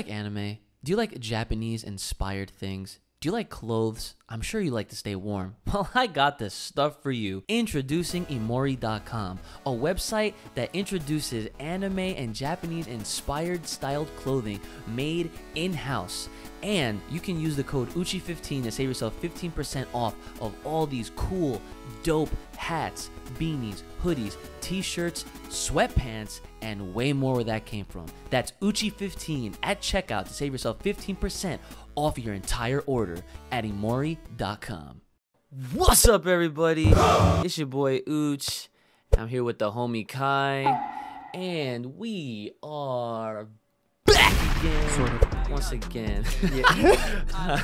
like anime? Do you like Japanese inspired things? Do you like clothes? I'm sure you like to stay warm. Well, I got this stuff for you. Introducing Imouri.com, a website that introduces anime and Japanese inspired styled clothing made in house. And you can use the code UCHI15 to save yourself 15% off of all these cool, dope hats, beanies, hoodies, t shirts, sweatpants, and way more where that came from. That's Uchi15 at checkout to save yourself 15% off your entire order at Imouri.com. What's up, everybody? It's your boy Uch. I'm here with the homie Kai, and we are back again. Sort of. Once again. How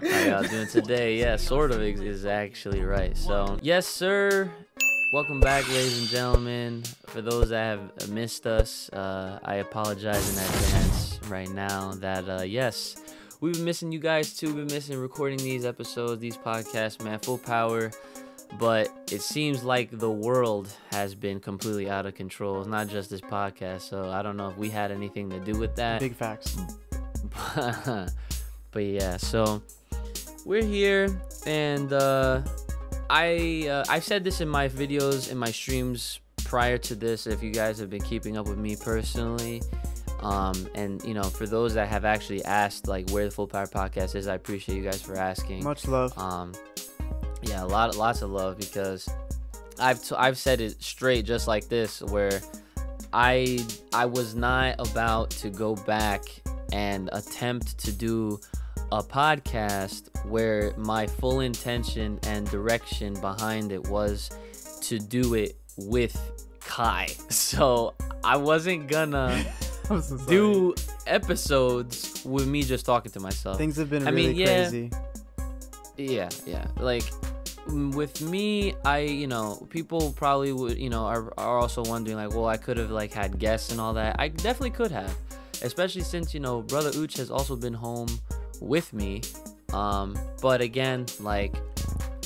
y'all doing today? Yeah, sort of is, is actually right. So, yes, sir. Welcome back, ladies and gentlemen. For those that have missed us, uh, I apologize in advance right now that, uh, yes, we've been missing you guys too. We've been missing recording these episodes, these podcasts, man. Full power. But it seems like the world has been completely out of control. It's not just this podcast. So I don't know if we had anything to do with that. Big facts. but yeah, so we're here and uh I uh, I've said this in my videos in my streams prior to this if you guys have been keeping up with me personally um and you know for those that have actually asked like where the full power podcast is I appreciate you guys for asking Much love. um yeah a lot lots of love because I've t- I've said it straight just like this where I I was not about to go back and attempt to do a podcast where my full intention and direction behind it was to do it with Kai. So I wasn't gonna so sorry. do episodes with me just talking to myself. Things have been I really mean, yeah. crazy. Yeah, yeah. Like with me, I you know people probably would you know are, are also wondering like, well, I could have like had guests and all that. I definitely could have, especially since you know brother Uch has also been home with me. Um, but again, like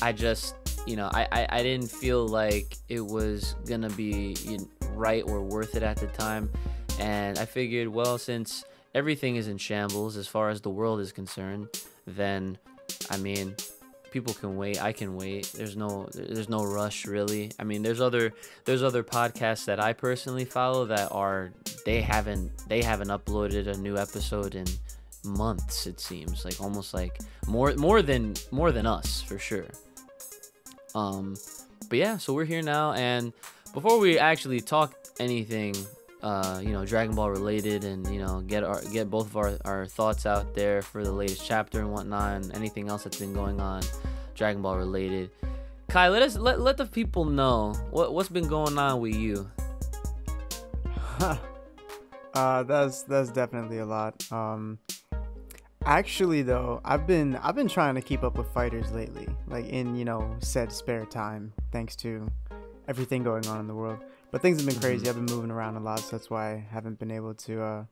I just you know I I, I didn't feel like it was gonna be you know, right or worth it at the time, and I figured well since everything is in shambles as far as the world is concerned, then I mean, people can wait. I can wait. There's no there's no rush really. I mean, there's other there's other podcasts that I personally follow that are they haven't they haven't uploaded a new episode in months it seems. Like almost like more more than more than us for sure. Um but yeah, so we're here now and before we actually talk anything uh, you know, Dragon Ball related, and you know, get our get both of our, our thoughts out there for the latest chapter and whatnot, and anything else that's been going on, Dragon Ball related. Kai, let us let, let the people know what what's been going on with you. uh, that's that's definitely a lot. Um, actually, though, I've been I've been trying to keep up with FighterZ lately, like in you know said spare time, thanks to everything going on in the world. But things have been crazy. I've been moving around a lot, so that's why I haven't been able to uh,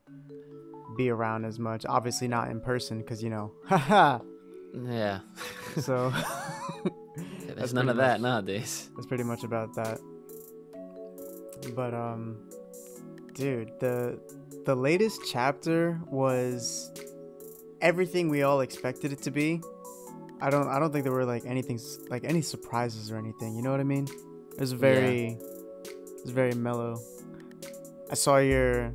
be around as much. Obviously, not in person, because you know, haha. Yeah, So there's none of that nowadays. that's pretty much about that. But um, dude, the the latest chapter was everything we all expected it to be. I don't I don't think there were like anything like any surprises or anything. You know what I mean? It was very it was very mellow. I saw your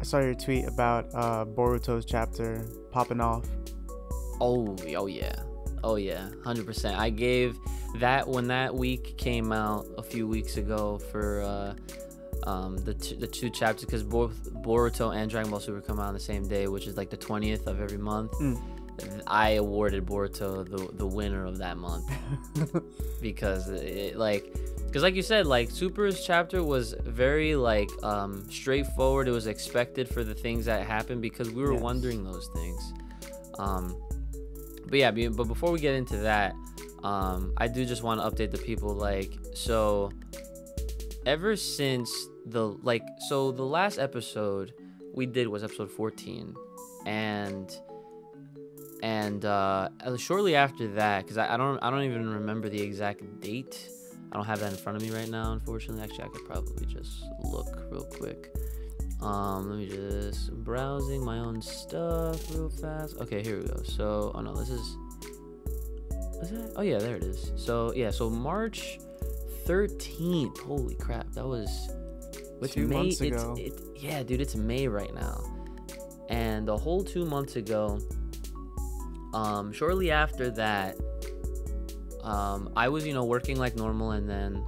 I saw your tweet about uh Boruto's chapter popping off. Oh, oh yeah, oh yeah, hundred percent. I gave that when that week came out a few weeks ago for uh, um, the t- the two chapters because both Boruto and Dragon Ball Super come out on the same day, which is like the twentieth of every month. Mm. I awarded Boruto the the winner of that month because it like because like you said like Super's chapter was very like um straightforward. It was expected for the things that happened because we were Yes. wondering those things. Um, but yeah, but before we get into that, um, I do just want to update the people. Like, so ever since the like, so the last episode we did was episode 14, and and uh, shortly after that, because I, I don't I don't even remember the exact date. I don't have that in front of me right now, unfortunately. Actually, I could probably just look real quick. Um, let me just browsing my own stuff real fast. Okay, here we go. So, oh no, this is. Is that? Oh yeah, there it is. So yeah, so March 13th. Holy crap, that was. It's Two May. months it's, ago. It, yeah, dude, it's May right now, and the whole two months ago. Um, shortly after that, um, I was you know working like normal, and then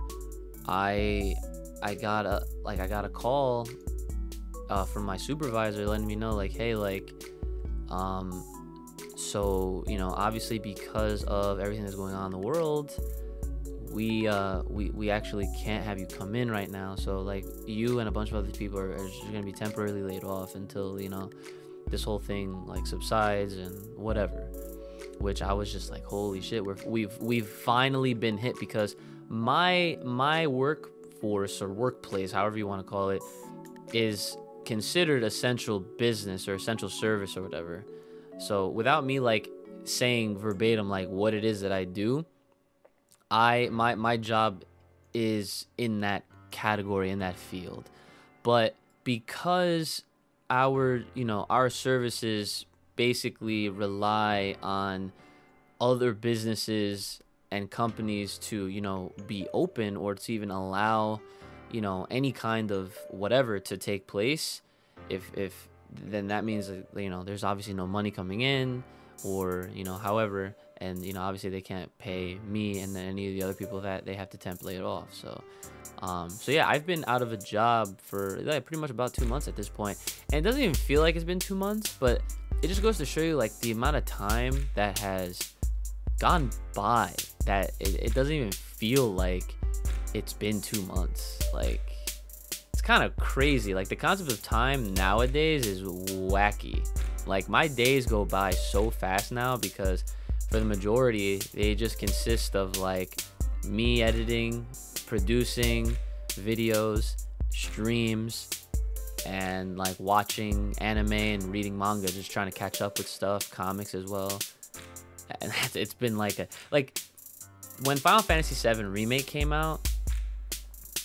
I I got a like I got a call uh, from my supervisor letting me know like hey like um so you know obviously because of everything that's going on in the world we uh we, we actually can't have you come in right now. So like you and a bunch of other people are, are just gonna be temporarily laid off until you know this whole thing like subsides and whatever which i was just like holy shit we're, we've we've finally been hit because my my workforce or workplace however you want to call it is considered essential business or essential service or whatever so without me like saying verbatim like what it is that i do I my my job is in that category in that field. But because our, you know, our services basically rely on other businesses and companies to, you know, be open or to even allow, you know, any kind of whatever to take place, if if then that means you know, there's obviously no money coming in or, you know, however, and you know obviously they can't pay me and any of the other people that they have to temp laid off. So um, so yeah i've been out of a job for like pretty much about two months at this point. And it doesn't even feel like it's been two months but it just goes to show you like the amount of time that has gone by that it, it doesn't even feel like it's been two months. Like it's kind of crazy. Like the concept of time nowadays is wacky. Like my days go by so fast now because for the majority, they just consist of like me editing, producing videos, streams, and like watching anime and reading manga, just trying to catch up with stuff, comics as well. And it's been like a like when Final Fantasy VII remake came out.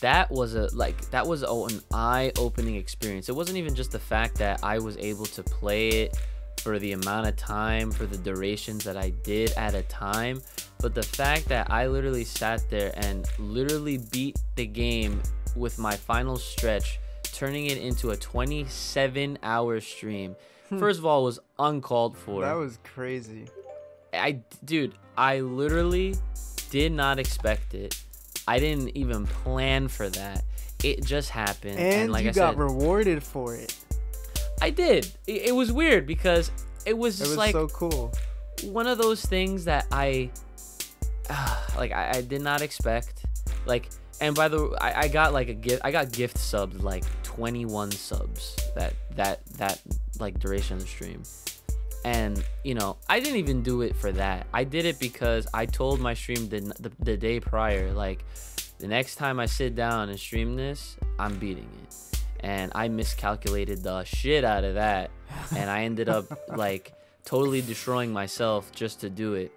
That was a like that was an eye-opening experience. It wasn't even just the fact that I was able to play it for the amount of time, for the durations that I did at a time. But the fact that I literally sat there and literally beat the game with my final stretch, turning it into a 27 hour stream, hmm. first of all, was uncalled for. That was crazy. I, dude, I literally did not expect it. I didn't even plan for that. It just happened. And, And, like you I got said, rewarded for it. I did. It, it was weird because it was It was like so cool. one of those things that I like I, I did not expect. Like and by the I, I got like a gift I got gift subs like 21 subs that that that like duration of the stream. And you know, I didn't even do it for that. I did it because I told my stream the, the, the day prior like the next time I sit down and stream this, I'm beating it. And I miscalculated the shit out of that and I ended up like totally destroying myself just to do it.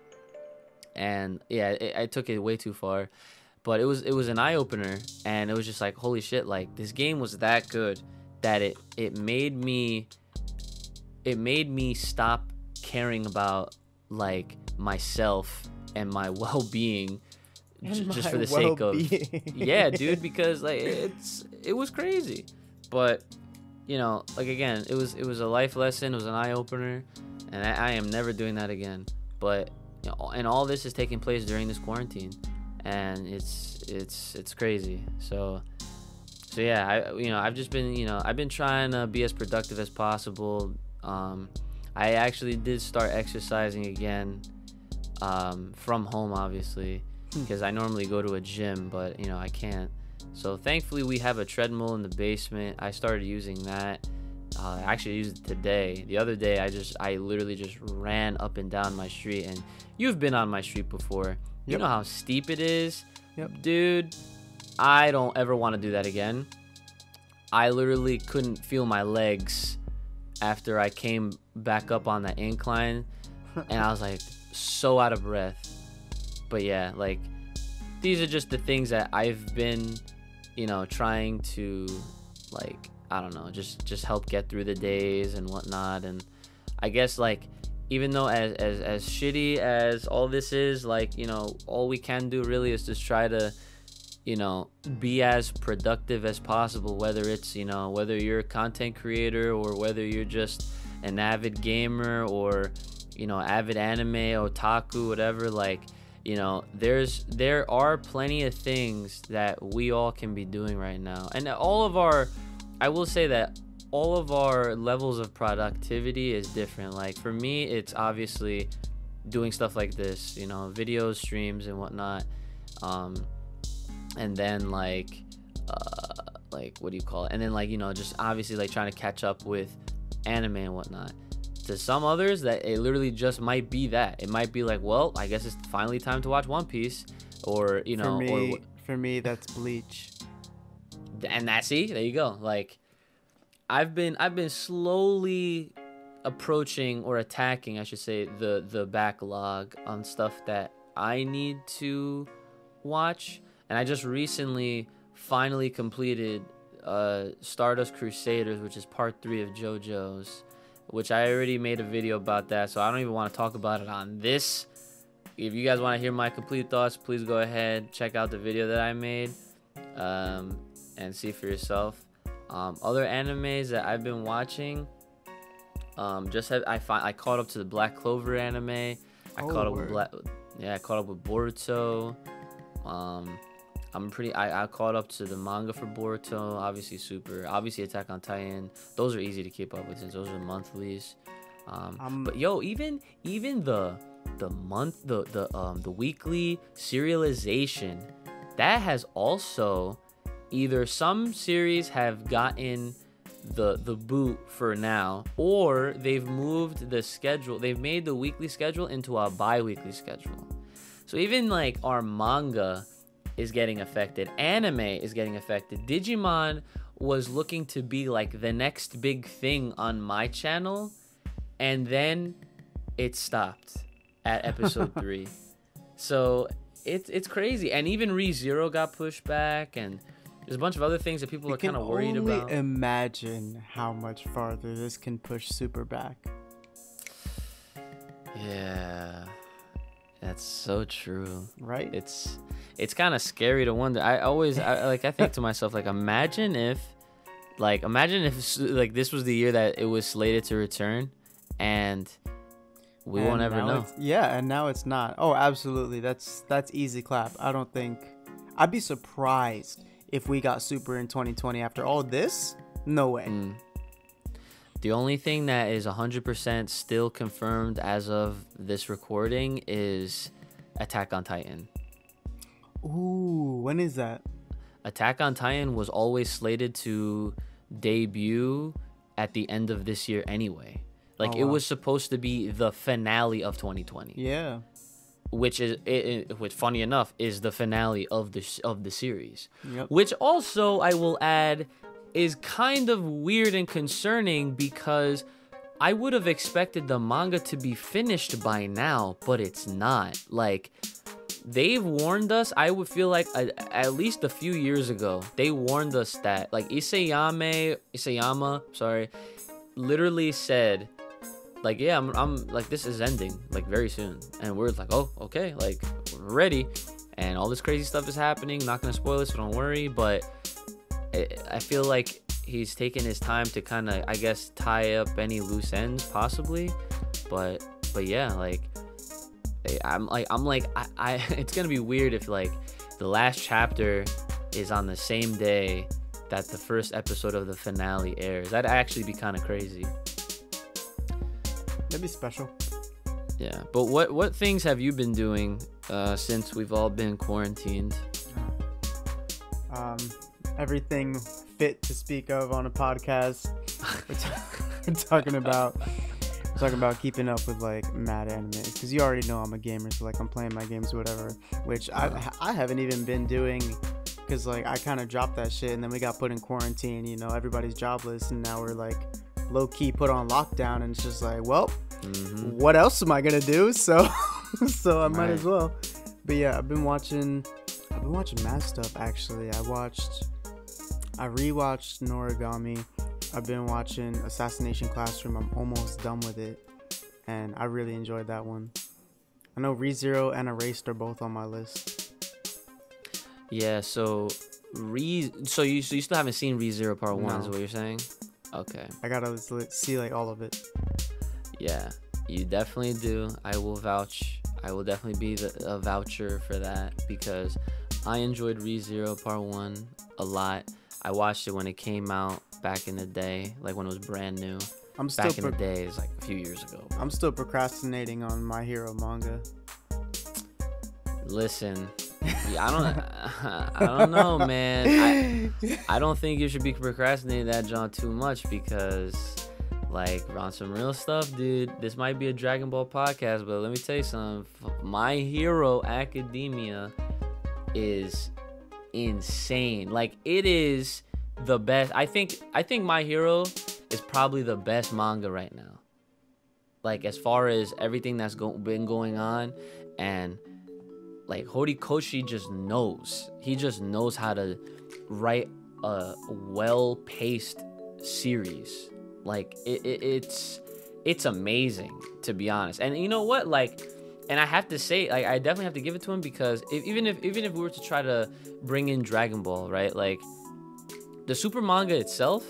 And yeah, it, I took it way too far, but it was it was an eye opener, and it was just like holy shit! Like this game was that good that it it made me it made me stop caring about like myself and my well being j- And just for the sake of yeah, dude, because like it's it was crazy, but you know, like again, it was it was a life lesson, it was an eye opener, and I, I am never doing that again. But you know, and all this is taking place during this quarantine, and it's it's it's crazy. So so yeah, I you know I've just been you know I've been trying to be as productive as possible. Um, I actually did start exercising again um, from home, obviously, because I normally go to a gym, but you know I can't. So thankfully we have a treadmill in the basement. I started using that. Uh, I actually used it today. The other day I just I literally just ran up and down my street, and you've been on my street before. You Yep. know how steep it is, Yep. dude. I don't ever want to do that again. I literally couldn't feel my legs after I came back up on that incline, and I was like so out of breath. But yeah, like these are just the things that I've been, you know, trying to like I don't know, just just help get through the days and whatnot. And I guess like even though as as as shitty as all this is, like you know, all we can do really is just try to you know be as productive as possible whether it's you know whether you're a content creator or whether you're just an avid gamer or you know avid anime otaku whatever like you know there's there are plenty of things that we all can be doing right now. And all of our i will say that all of our levels of productivity is different. Like for me it's obviously doing stuff like this you know videos streams and whatnot. Um and then like uh like what do you call it? And then like you know just obviously like trying to catch up with anime and whatnot. To some others that it literally just might be that. It might be like well i guess it's finally time to watch one piece or you know for me, or for me, that's Bleach. and that's see? There you go. Like i've been i've been slowly approaching or attacking i should say the the backlog on stuff that i need to watch and i just recently finally completed uh stardust crusaders which is part three of jojo's which i already made a video about that so i don't even want to talk about it on this if you guys want to hear my complete thoughts please go ahead check out the video that i made um, and see for yourself. Um, other animes that I've been watching, um, just have I find I caught up to the Black Clover anime. I Oh, caught up word. with Black, yeah, I caught up with Boruto. Um, I'm pretty. I, I caught up to the manga for Boruto. Obviously, super. Obviously, Attack on Titan. Those are easy to keep up with since those are monthlies. Um, Um, but yo, even even the the month the the um the weekly serialization that has also either some series have gotten the the boot for now or they've moved the schedule they've made the weekly schedule into a bi-weekly schedule. So even like our manga is getting affected anime is getting affected. Digimon was looking to be like the next big thing on my channel and then it stopped at episode 3 so it's it's crazy. And even re-zero got pushed back and there's a bunch of other things that people are kind of worried only about imagine how much farther this can push Super back. Yeah, that's so true. Right? It's it's kind of scary to wonder. I always I, like I think to myself like imagine if like imagine if like this was the year that it was slated to return and we won't ever know. Yeah, and now it's not. Oh, absolutely. That's that's easy clap. I don't think I'd be surprised if we got Super in 2020 after all this. No way. Mm. The only thing that is 100% still confirmed as of this recording is Attack on Titan. Ooh, when is that? Attack on Titan was always slated to debut at the end of this year anyway. Like Oh, it was supposed to be the finale of 2020, Yeah. Which is it, it, which funny enough is the finale of the of the series. Yep. Which also I will add is kind of weird and concerning because I would have expected the manga to be finished by now, but it's not. Like they've warned us. I would feel like a, at least a few years ago, they warned us that like Isayame, Isayama, sorry, literally said like yeah, I'm, I'm like this is ending like very soon, and we're like oh okay, like we're ready, and all this crazy stuff is happening. Not gonna spoil it, so don't worry. But I, feel like he's taking his time to kind of I guess tie up any loose ends possibly, but but yeah, like I'm like I'm like I, I it's gonna be weird if like the last chapter is on the same day that the first episode of the finale airs. That'd actually be kind of crazy. That'd be special. Yeah. But what what things have you been doing uh, since we've all been quarantined? Um, everything fit to speak of on a podcast. We're, we're talking about we're talking about keeping up with like mad anime because you already know I'm a gamer, so like I'm playing my games, whatever. Which I I haven't even been doing because like I kind of dropped that shit, and then we got put in quarantine. You know, everybody's jobless, and now we're like low key put on lockdown, and it's just like, well, hmm what else am I gonna do? So, so I might Right. as well. But yeah, I've been watching. I've been watching mad stuff actually. I watched I rewatched Noragami. I've been watching Assassination Classroom. I'm almost done with it, and I really enjoyed that one. I know ReZero and Erased are both on my list. Yeah, so Re so you so you still haven't seen ReZero Part One, is what you're saying? Okay. I gotta see like all of it. Yeah, you definitely do. I will vouch. I will definitely be the, a voucher for that because I enjoyed ReZero Part One a lot. I watched it when it came out back in the day, like when it was brand new. I'm still Back in the days, like a few years ago. I'm still procrastinating on My Hero manga. Listen, yeah, I don't, I don't know, man. I, I don't think you should be procrastinating that, John, too much because, like, on some real stuff, dude. This might be a Dragon Ball podcast, but let me tell you something. My Hero Academia is insane. Like, it is the best. I think. I think My Hero is probably the best manga right now. Like, as far as everything that's go- been going on, and like Horikoshi just knows. He just knows how to write a well-paced series. Like it, it, it's it's amazing to be honest. And you know what? Like, and I have to say, like, I definitely have to give it to him because if, even if even if we were to try to bring in Dragon Ball, right? Like, the super manga itself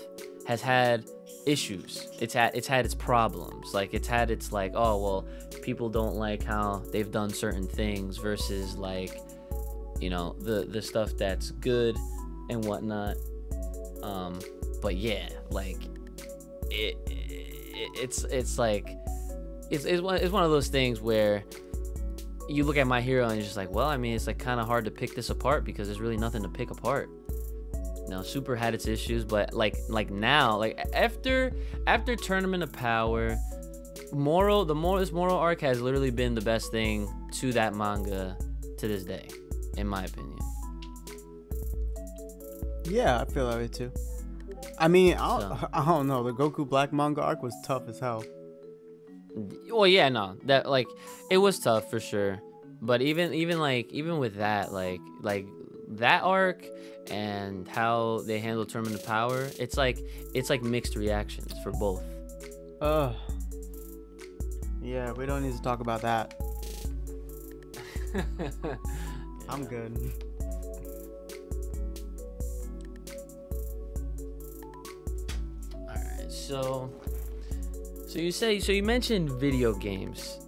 has had issues. It's had it's had its problems. Like it's had its like, oh well, people don't like how they've done certain things versus like, you know, the the stuff that's good and whatnot. Um, but yeah, like it, it it's it's like it's it's one it's one of those things where you look at my hero and you're just like, well, I mean, it's like kind of hard to pick this apart because there's really nothing to pick apart. Now, Super had its issues, but like like now, like after after Tournament of Power, moral the Moro this Moro arc has literally been the best thing to that manga to this day, in my opinion. Yeah, I feel that way too. I mean, I don't, So- I don't know. The Goku Black manga arc was tough as hell. Well, yeah, no, that like it was tough for sure, but even even like even with that, like like that arc and how they handle Tournament of Power, it's like it's like mixed reactions for both. Ugh. Yeah, we don't need to talk about that. I'm good. so so you say so you mentioned video games,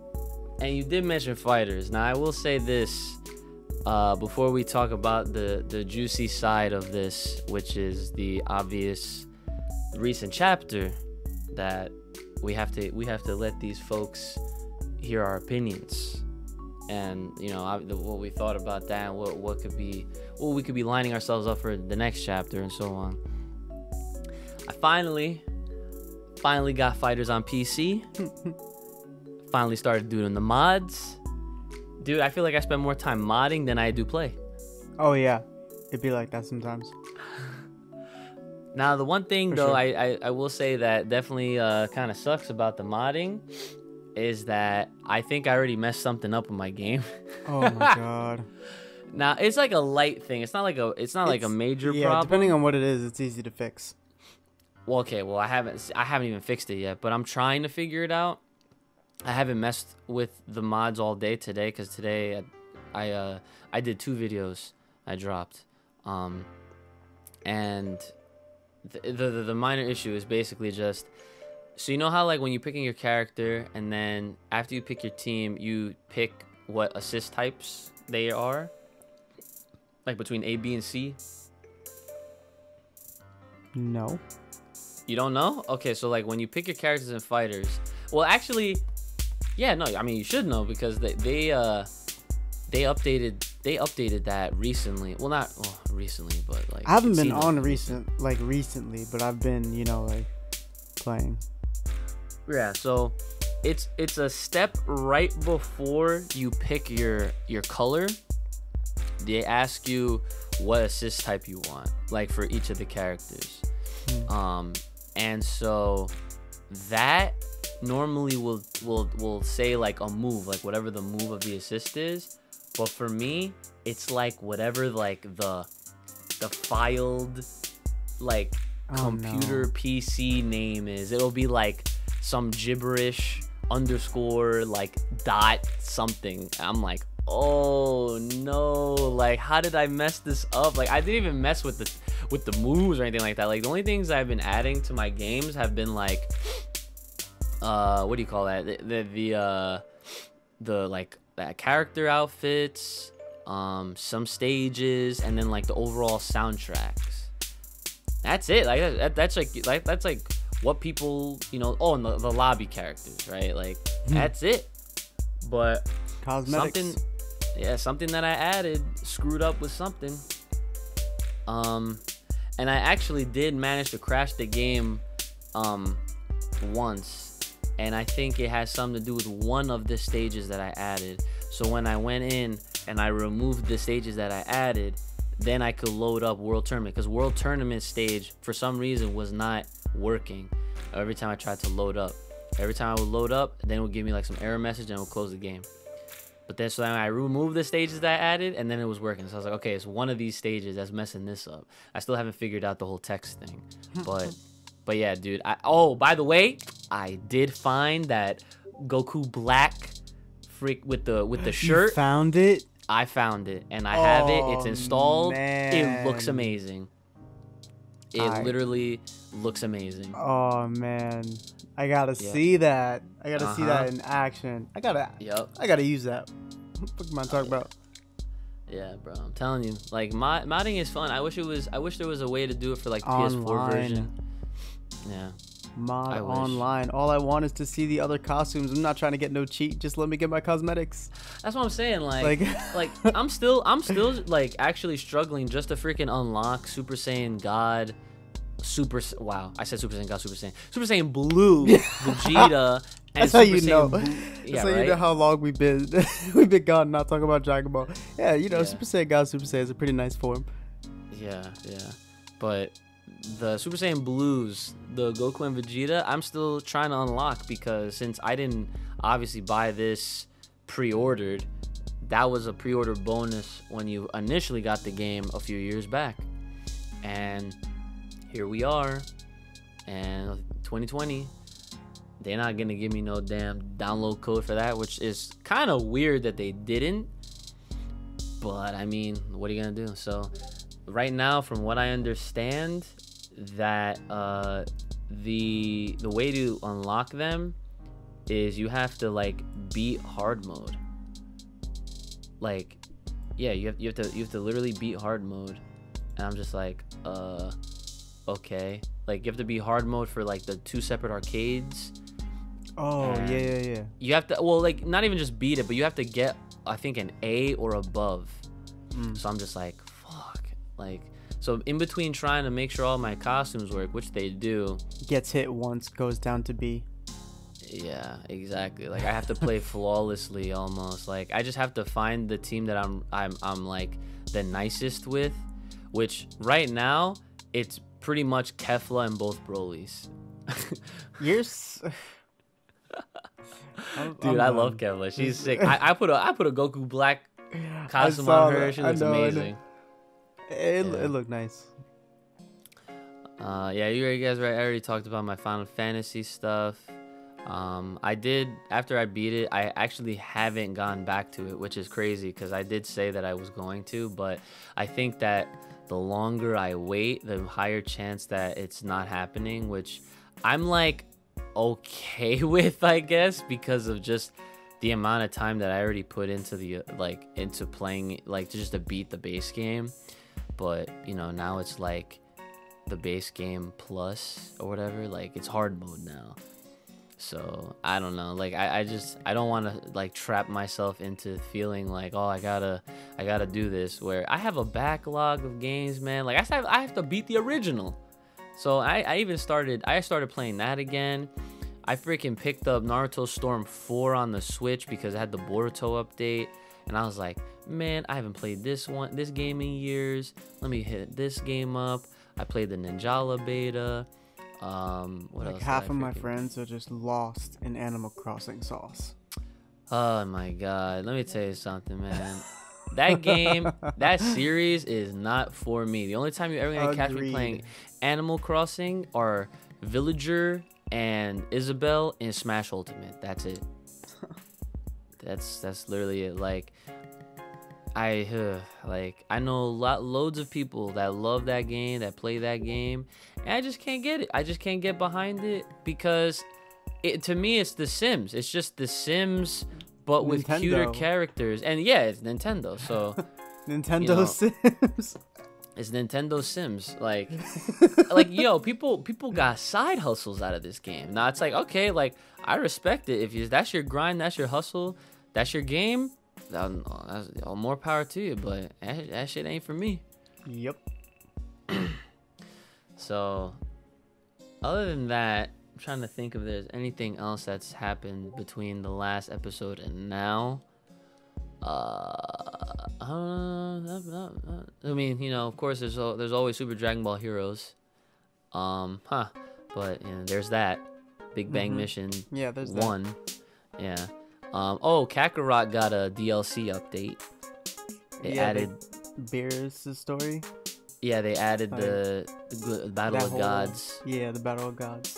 and you did mention fighters. Now I will say this uh, before we talk about the the juicy side of this, which is the obvious recent chapter that we have to we have to let these folks hear our opinions. And you know what we thought about that what what could be well we could be lining ourselves up for the next chapter and so on. I finally finally got FighterZ on pc finally started doing the mods dude i feel like i spend more time modding than i do play Oh yeah, it'd be like that sometimes. Now, the one thing For though, sure. I, I I will say that definitely uh, kind of sucks about the modding is that I think I already messed something up with my game. Oh my god. now it's like a light thing. It's not like a it's not like a It's- major yeah, problem. depending on what it is, it's easy to fix. Well, okay, well I haven't I haven't even fixed it yet, but I'm trying to figure it out. I haven't messed with the mods all day today because today I, I uh I did two videos I dropped, um, and the the the minor issue is basically just so you know how like when you're picking your character and then after you pick your team you pick what assist types they are, like between A, B, and C. No. You don't know? Okay, so like when you pick your characters and FighterZ, well, actually, yeah, no, I mean you should know because they they uh they updated they updated that recently. Well, not well, recently, but like I haven't been on recent like recently, but I've been, you know, like playing. Yeah, so it's it's a step right before you pick your your color. They ask you what assist type you want, like for each of the characters. Hmm. Um, and so that normally will will will say like a move, like whatever the move of the assist is. But for me, it's like whatever like the the filed like Oh, computer no. PC name is. It'll be like some gibberish underscore like dot something. I'm like, oh no! Like, how did I mess this up? Like, I didn't even mess with the with the moves or anything like that. Like, the only things I've been adding to my games have been like, uh, what do you call that? The the, the uh, the like uh, character outfits, um, some stages, and then like the overall soundtracks. That's it. Like that, that's like like that's like what people you know. Oh, and the, the lobby characters, right? Like that's it. But Cosmetics. something, yeah, something that I added screwed up with something. Um, and I actually did manage to crash the game, um, once, and I think it has something to do with one of the stages that I added. So when I went in and I removed the stages that I added, then I could load up World Tournament because World Tournament stage for some reason was not working. Every time I tried to load up, every time I would load up, then it would give me like some error message and it would close the game. But then so then I removed the stages that I added and then it was working. So I was like, okay, it's one of these stages that's messing this up. I still haven't figured out the whole text thing. But but yeah, dude. I oh, by the way, I did find that Goku Black freak with the with the shirt. You found it. I found it and I have it. It's Oh, installed. It looks amazing. It I- literally looks amazing. Oh man, I gotta Yeah. see that. I gotta see that Uh-huh. in action. I gotta, Yep. I gotta use that. What am I talking about? Yeah, bro. I'm telling you, like mod- modding is fun. I wish it was. I wish there was a way to do it for like the PS4 version. Yeah. Mod I wish. online. All I want is to see the other costumes. I'm not trying to get no cheat. Just let me get my cosmetics. That's what I'm saying. Like, Like- like, I'm still, I'm still like actually struggling just to freaking unlock Super Saiyan God, Super. Wow, I said Super Saiyan God, Super Saiyan, Super Saiyan Blue, Vegeta, and That's Super how you Saiyan know. Blue- That's Yeah, how you know how long we've been we've been gone not talking about Dragon Ball. Yeah, you know, Yeah. Super Saiyan God, Super Saiyan is a pretty nice form. Yeah, yeah. But the Super Saiyan Blues, the Goku and Vegeta, I'm still trying to unlock because since I didn't obviously buy this pre-ordered, that was a pre-order bonus when you initially got the game a few years back. And here we are. And 2020, they're not gonna give me no damn download code for that, which is kind of weird that they didn't. But I mean, what are you gonna do? So right now, from what I understand, that uh, the the way to unlock them is you have to like beat hard mode. Like, yeah, you have you have to you have to literally beat hard mode, and I'm just like, uh, okay. Like you have to be hard mode for like the two separate arcades. Oh yeah, yeah, yeah. You have to well, like not even just beat it, but you have to get I think an A or above. Mm. So I'm just like, fuck. Like, so in between trying to make sure all my costumes work, which they do, Gets hit once, goes down to B. yeah, exactly. Like I have to play flawlessly almost. Like I just have to find the team that I'm I'm I'm like the nicest with, which right now it's pretty much Kefla and both Brolys. You're. S- I'm- Dude, I'm I love. Kefla. She's sick. I, I put a I put a Goku Black costume on her. She looks amazing. It, Yeah. it looked nice. Uh, yeah, you guys right. I already talked about my Final Fantasy stuff. Um, I did after I beat it. I actually haven't gone back to it, which is crazy because I did say that I was going to, but I think that the longer I wait, the higher chance that it's not happening. Which I'm like okay with, I guess, because of just the amount of time that I already put into the like into playing like just to beat the base game. But you know now it's like the base game plus or whatever like it's hard mode now. So i don't know like i, I just i don't want to like trap myself into feeling like oh i gotta i gotta do this where i have a backlog of games man like i said i have to beat the original. So i, I even started i started playing that again. I freaking picked up naruto storm 4 on the switch because i had the boruto update and i was like man i haven't played this one this game in years let me hit this game up I played the Ninjala beta. Um, what like else? half of my friends are just lost in Animal Crossing sauce. Oh my god! Let me tell you something, man. that game, that series is not for me. The only time you're ever gonna catch me playing Animal Crossing are Villager and Isabelle in Smash Ultimate. That's it. that's that's literally it. Like I uh, like I know a lot loads of people that love that game, that play that game, and I just can't get it. I just can't get behind it because it to me it's The Sims. It's just The Sims but with cuter characters. And yeah, it's Nintendo. So Nintendo know, Sims. it's Nintendo Sims. Like like yo, people people got side hustles out of this game. Now it's like, okay, like I respect it. If you, that's your grind, that's your hustle, that's your game, that's, uh, more power to you. But that, that shit ain't for me. Yep. So, other than that, I'm trying to think if there's anything else that's happened between the last episode and now. Uh, uh, I mean, you know, of course, there's there's always Super Dragon Ball Heroes. Um, huh? But you know, there's that Big Bang Mhm. Mission Yeah, there's that. one. Yeah. Um. Oh, Kakarot got a DLC update. They Yeah, added. Beerus' story. Yeah, they added Oh, the, the Battle of whole- Gods. Yeah, the Battle of Gods.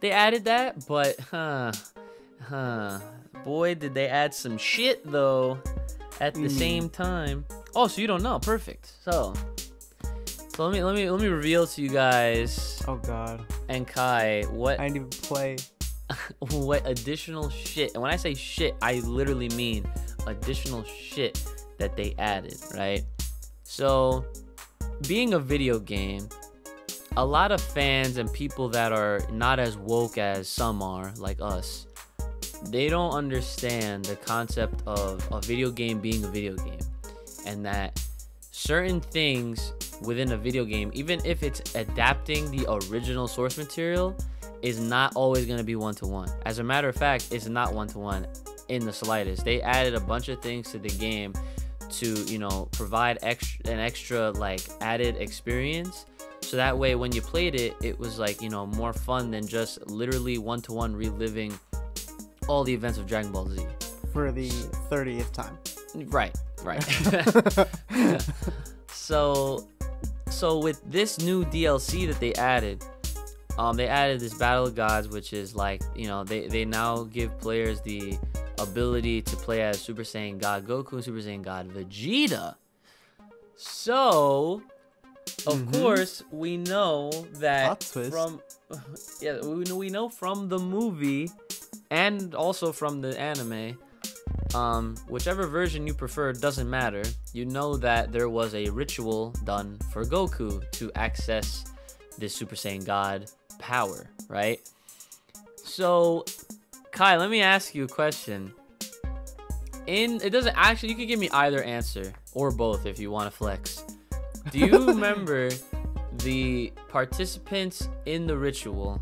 They added that, but huh, huh. Boy, did they add some shit though. At the Mm. same time. Oh, so you don't know? Perfect. So, so let me let me let me reveal to you guys Oh God, and Kai what I didn't even play. what additional shit. And when I say shit, I literally mean additional shit that they added, right? So, being a video game, a lot of fans and people that are not as woke as some are, like us, they don't understand the concept of a video game being a video game. And that certain things within a video game, even if it's adapting the original source material, is not always going to be one to one. As a matter of fact, it's not one to one in the slightest. They added a bunch of things to the game to, you know, provide extra an extra like added experience. So that way when you played it, it was like, you know, more fun than just literally one to one reliving all the events of Dragon Ball Z. for the 30th time. Right, right. so so with this new DLC that they added, um they added this Battle of Gods which is like, you know, they they now give players the ability to play as Super Saiyan God Goku and Super Saiyan God Vegeta. So, of Mhm. course, we know that from yeah, we know, we know from the movie and also from the anime um, whichever version you prefer doesn't matter. You know that there was a ritual done for Goku to access this Super Saiyan God power, right? So, Kai, let me ask you a question. In it doesn't actually you can give me either answer or both if you want to flex. Do you remember the participants in the ritual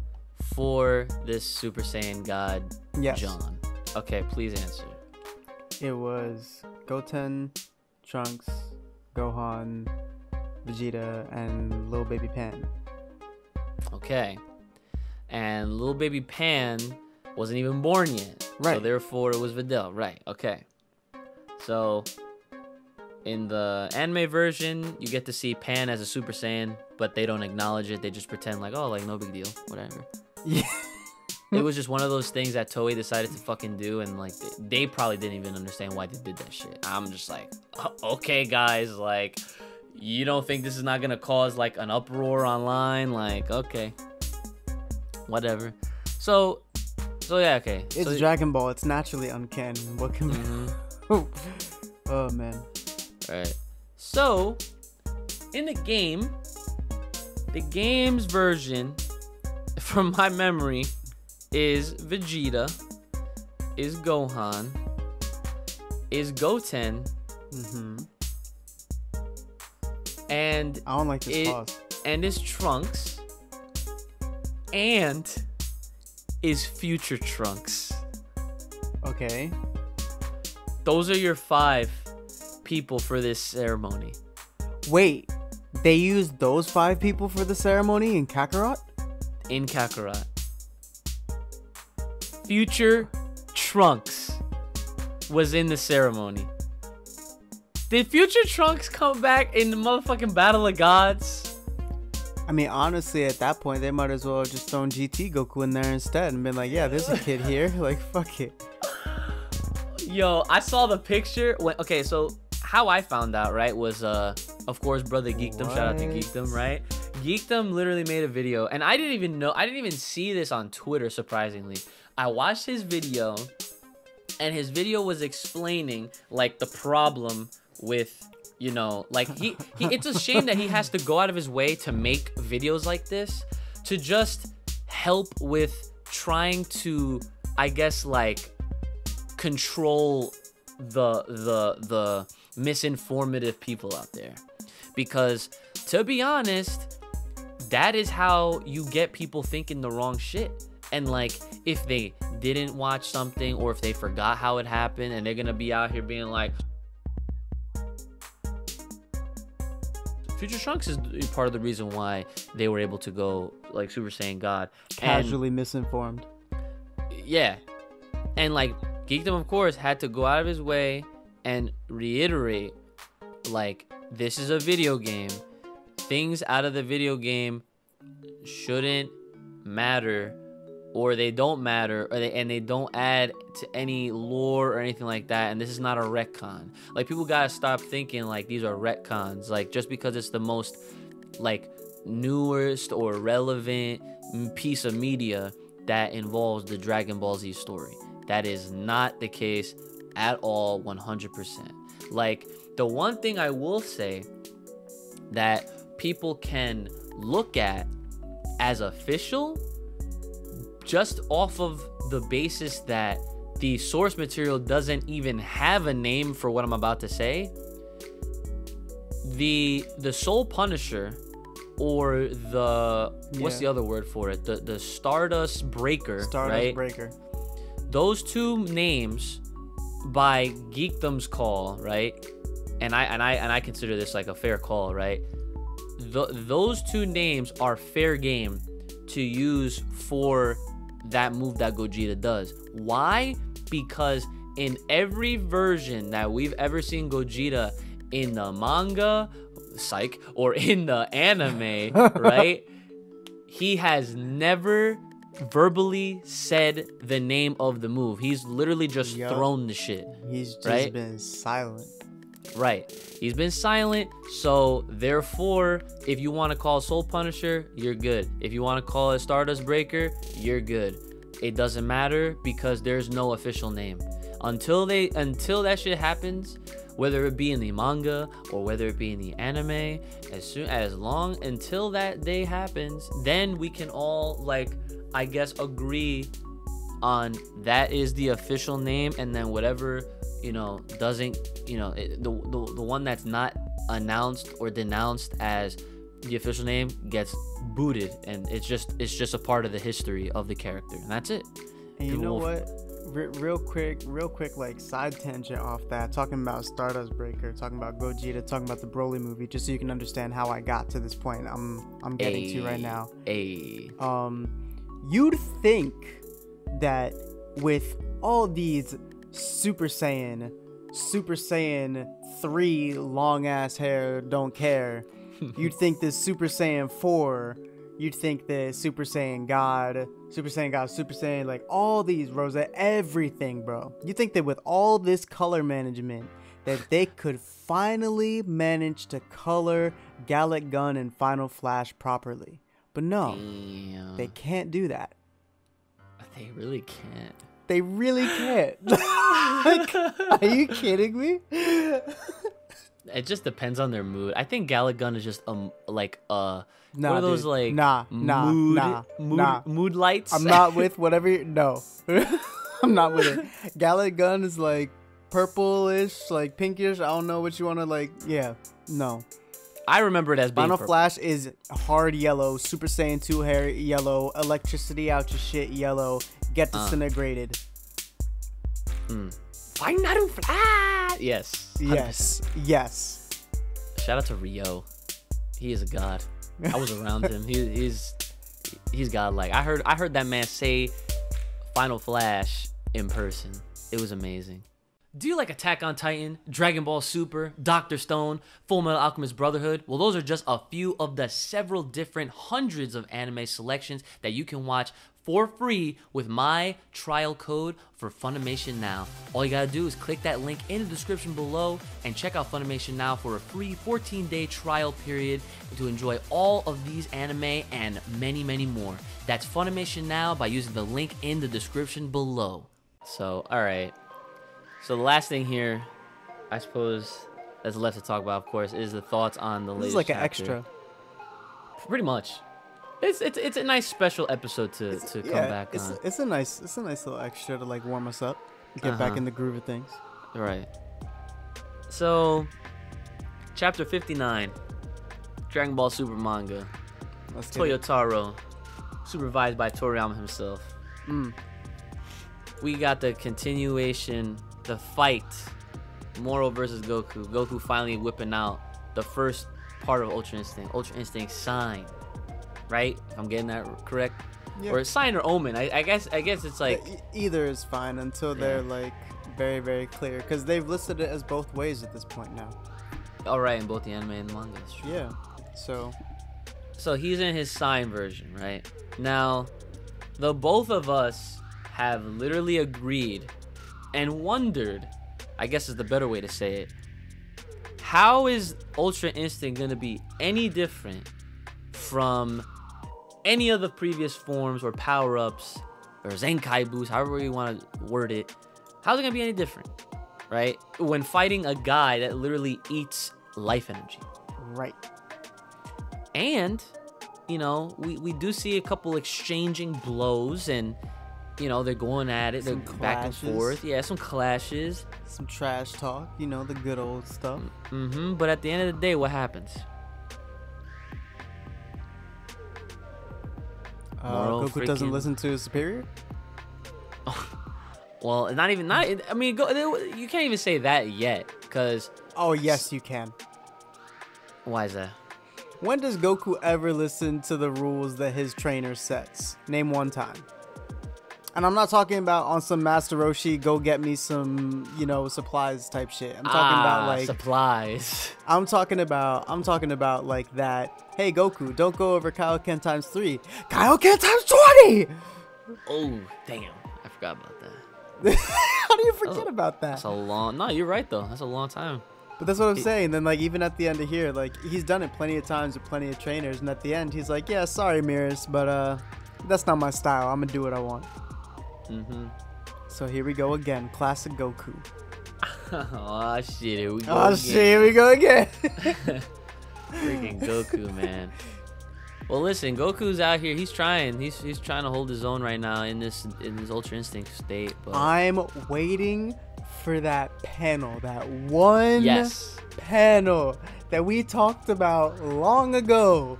for this Super Saiyan God Yes. John? Okay, please answer. It was Goten, Trunks, Gohan, Vegeta, and little baby Pan. Okay. And little baby Pan wasn't even born yet. Right. So therefore it was Videl. Right. Okay. So in the anime version, you get to see Pan as a Super Saiyan, but they don't acknowledge it. They just pretend like, oh, like no big deal, whatever. Yeah. it was just one of those things that Toei decided to fucking do, and like they, they probably didn't even understand why they did that shit. I'm just like, "Oh, okay, guys, like, you don't think this is not gonna cause like an uproar online? Like, okay, whatever. So, so yeah, okay. It's so, Dragon Ball. It's naturally uncanny. What can? Mhm. oh man. Alright. So, in the game, the game's version, from my memory, is Vegeta, is Gohan, is Goten, hmm and I don't like this It- pause. and is Trunks, and is Future Trunks. Okay. Those are your five people for this ceremony. Wait. They used those five people for the ceremony in Kakarot? in Kakarot. Future Trunks was in the ceremony. Did Future Trunks come back in the motherfucking Battle of Gods? I mean, honestly, at that point, they might as well have just thrown GT Goku in there instead and been like, yeah, there's a kid here. Like, fuck it. Yo, I saw the picture. When, okay, so how I found out, right, was uh, of course, brother Geekdom. Shout out to What? Geekdom, right? Geekdom literally made a video, and I didn't even know. I didn't even see this on Twitter. Surprisingly, I watched his video, and his video was explaining like the problem with you know like he, he it's a shame that he has to go out of his way to make videos like this to just help with trying to i guess like control the the the misinformative people out there. Because to be honest that is how you get people thinking the wrong shit. And like if they didn't watch something or if they forgot how it happened and they're gonna be out here being like Future Trunks is part of the reason why they were able to go like Super Saiyan God. And- Casually misinformed. yeah. And like Geekdom of course had to go out of his way and reiterate like this is a video game. Things out of the video game shouldn't matter or they don't matter or they and they don't add to any lore or anything like that and this is not a retcon. Like people got to stop thinking like these are retcons like just because it's the most like newest or relevant piece of media that involves the Dragon Ball Z story. That is not the case at all 100%. Like the one thing I will say that people can look at as official just off of the basis that the source material doesn't even have a name for what I'm about to say the the soul punisher or the what's Yeah. the other word for it? The the stardust breaker Stardust right? Breaker. those two names by geekdom's call right? And i and i and i consider this like a fair call right? Th- those two names are fair game to use for that move that gogeta does why because in every version that we've ever seen gogeta in the manga psych or in the anime right he has never verbally said the name of the move. He's literally just thrown the shit. He's just Right? been silent. Right. He's been silent, so therefore, if you want to call Soul Punisher, you're good. If you want to call it Stardust Breaker, you're good. It doesn't matter because there's no official name. Until they until that shit happens, whether it be in the manga or whether it be in the anime, as soon as long until that day happens, then we can all like I guess agree on that is the official name and then whatever you know doesn't you know it, the, the the one that's not announced or denounced as the official name gets booted and it's just it's just a part of the history of the character and that's it And you People know what? Re- real quick, real quick, like side tangent off that, talking about Stardust Breaker, talking about Gogeta, talking about the Broly movie, just so you can understand how I got to this point. I'm I'm getting to right now. a Um, you'd think that with all these Super Saiyan, Super Saiyan three long ass hair don't care, you'd think this Super Saiyan four, you'd think that Super Saiyan God, Super Saiyan God, Super Saiyan like all these Rosa, everything, bro. You think that with all this color management. That they could finally manage to color Gallic Gun and Final Flash properly. But no, damn. they can't do that. they really can't They really can't. like, are you kidding me? it just depends on their mood i think Gallic Gun is just um like uh Nah, what are those dude. like Nah, nah, mood, nah, mood, nah. mood lights I'm not with whatever. You, no, I'm not with it. Gallic Gun is like purplish, like pinkish. I don't know what you want to like. Yeah, no. i remember it as being Final purple. Flash is hard yellow. Super Saiyan 2 hair yellow. Electricity out your shit yellow. Get Uh. disintegrated. Final Flash yes 100%. yes, yes. Shout out to Ryo. He is a god. I was around him. He, he's he's godlike. I heard I heard that man say Final Flash in person. It was amazing. Do you like Attack on Titan, Dragon Ball Super, Doctor Stone, Full Metal Alchemist Brotherhood? Well, those are just a few of the several different hundreds of anime selections that you can watch for free with my trial code for Funimation Now. All you gotta do is click that link in the description below and check out Funimation Now for a free 14 day trial period to enjoy all of these anime and many, many more. That's Funimation Now by using the link in the description below. So, alright. So, the last thing here, I suppose, that's left to talk about, of course, is the thoughts on the This latest is like an extra. Pretty much. It's, it's it's a nice special episode to, to come back it's, on. it's a nice it's a nice little extra to like warm us up, get back Uh-huh. in the groove of things. Right. So, chapter 59 Dragon Ball Super manga. Let's. Toyotaro, supervised by Toriyama himself. Mm. We got the continuation, the fight. Moro versus Goku. Goku finally whipping out the first part of Ultra Instinct. Ultra Instinct sign. Right? If I'm getting that correct. Yeah. Or sign or omen. I, I guess I guess it's like Yeah, either is fine until they're like very very clear because they've listed it as both ways at this point now. alright in both the anime and manga. Yeah. So So he's in his sign version, right? Now, the both of us have literally agreed and wondered, I guess is the better way to say it. How is Ultra Instinct going to be any different from any of the previous forms or power ups or Zenkai boost, however you want to word it? How's it going to be any different, right? When fighting a guy that literally eats life energy right. and you know we, we do see a couple exchanging blows and you know they're going at it they're back and forth yeah some clashes Some trash talk, you know, the good old stuff. hmm but at the end of the day what happens Uh, Goku doesn't listen to his superior. well not even not i mean go, you can't even say that yet because Oh yes, you can. why is that When does Goku ever listen to the rules that his trainer sets? Name one time. And I'm not talking about on some Master Roshi, go get me some, you know, supplies type shit. I'm talking ah, about like supplies I'm talking about I'm talking about like that. Hey Goku, don't go over Kaioken times three. Kaioken times twenty. oh damn i forgot about that How do you forget Oh, about that? that's a long no you're right though that's a long time But that's what I'm saying. Then like even at the end of here, like he's done it plenty of times with plenty of trainers, and at the end he's like, "Yeah, sorry, Merus, but uh, that's not my style. I'm gonna do what I want." Mm-hmm So here we go again, classic Goku. oh shit here we go Oh again. shit, here we go again. Freaking Goku, man. Well, listen, Goku's out here. He's trying. He's he's trying to hold his own right now in this in this Ultra Instinct state. But I'm waiting for that panel, that one yes, panel that we talked about long ago.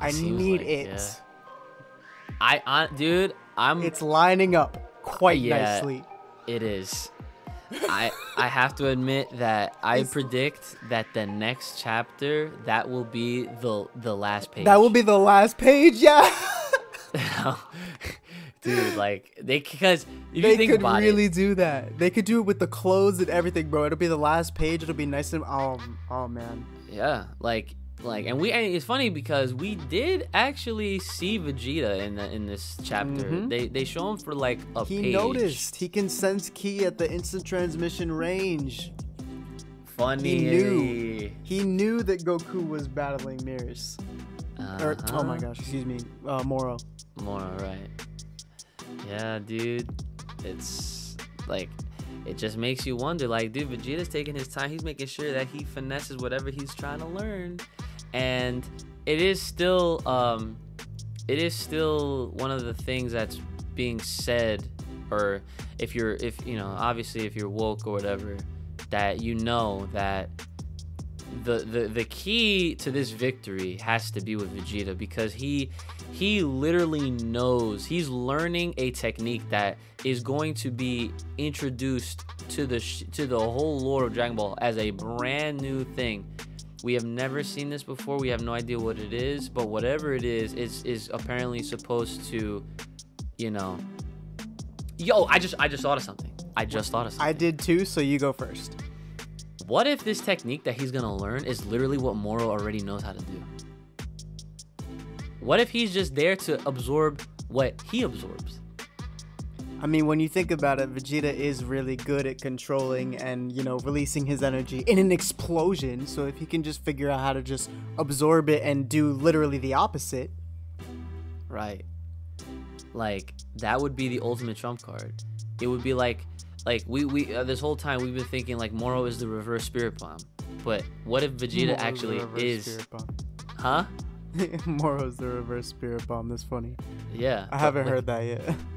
I Seems need like, it. yeah. I, I dude, I'm. It's lining up quite Yeah. nicely. It is. I I have to admit that I It's- predict that the next chapter that will be the the last page. That will be the last page, yeah. dude. Like they because if they you think could really it, do that. They could do it with the clothes and everything, bro. It'll be the last page. It'll be nice and oh, oh man. Yeah, like like and we and it's funny because we did actually see Vegeta in the, in this chapter. Mhm. They they show him for like a He page. noticed. He can sense ki at the instant transmission range. Funny. He knew. He knew that Goku was battling Merus. Or oh my Uh-huh. gosh, excuse me, uh, Moro. Moro, right. Yeah, dude. It's like it just makes you wonder. Like, dude, Vegeta's taking his time. He's making sure that he finesses whatever he's trying to learn, and it is still um, it is still one of the things that's being said, or if you're if you know obviously if you're woke or whatever, that you know that the, the the key to this victory has to be with Vegeta because he he literally knows he's learning a technique that is going to be introduced to the to the whole lore of Dragon Ball as a brand new thing. We have never seen this before. We have no idea what it is, but whatever it is, is is apparently supposed to, you know. Yo, I just I just thought of something. I just thought of something. I did too, so you go first. What if this technique that he's gonna learn is literally what Moro already knows how to do? What if he's just there to absorb what he absorbs? I mean, when you think about it, Vegeta is really good at controlling and, you know, releasing his energy in an explosion. So if he can just figure out how to just absorb it and do literally the opposite. Right. Like that would be the ultimate trump card. It would be like like we we uh, this whole time we've been thinking like Moro is the reverse spirit bomb. But what if Vegeta Moro's actually is Spirit bomb. Huh? Moro's the reverse spirit bomb. That's funny. Yeah. I haven't like, heard that yet.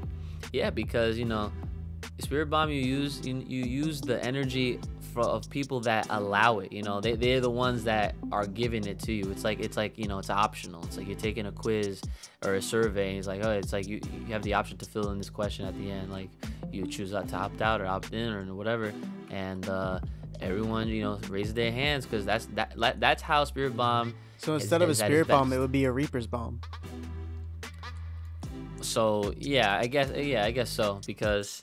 Yeah, because you know, spirit bomb you use you, you use the energy for, of people that allow it. You know, they they're the ones that are giving it to you. It's like it's like you know it's optional. It's like you're taking a quiz or a survey. And it's like oh, it's like you you have the option to fill in this question at the end. Like you choose not to opt out or opt in or whatever, and uh, everyone you know raises their hands because that's that that's how spirit bomb. So is- instead of a is at its spirit bomb, it would be a reaper's bomb. So yeah, I guess yeah, I guess so because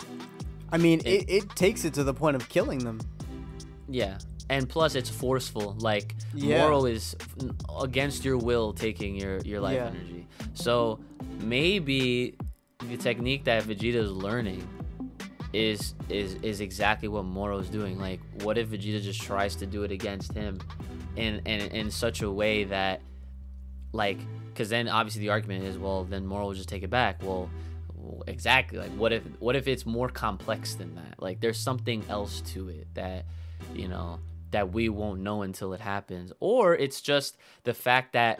I mean, It- it, it takes it to the point of killing them. Yeah, and plus it's forceful. Like Yeah. Moro is against your will taking your your life Yeah. energy. So maybe the technique that Vegeta is learning is is is exactly what Moro is doing. Like, what if Vegeta just tries to do it against him, in in in such a way that, like, because then obviously the argument is, well, then Moro will just take it back. Well, exactly. Like, what if what if it's more complex than that? Like, there's something else to it that, you know, that we won't know until it happens, or it's just the fact that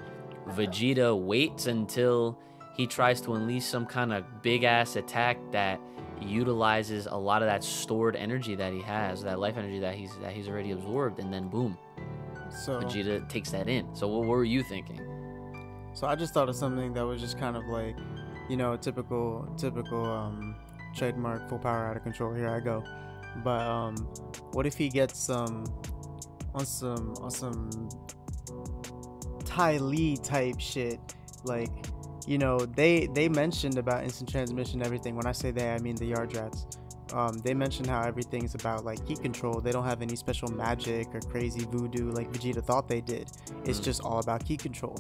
Vegeta waits until he tries to unleash some kind of big ass attack that utilizes a lot of that stored energy that he has, that life energy that he's that he's already absorbed, and then boom, So, Vegeta takes that in. So what were you thinking? So I just thought of something that was just kind of like, you know, typical, typical, um, trademark full power out of control. Here I go. But um, what if he gets some, on some, on some, Ty Lee type shit, like. You know, they they mentioned about instant transmission everything. When I say they, I mean the Yardrats. Um, they mentioned how everything's about like heat control. They don't have any special magic or crazy voodoo like Vegeta thought they did. It's Mm. just all about heat control.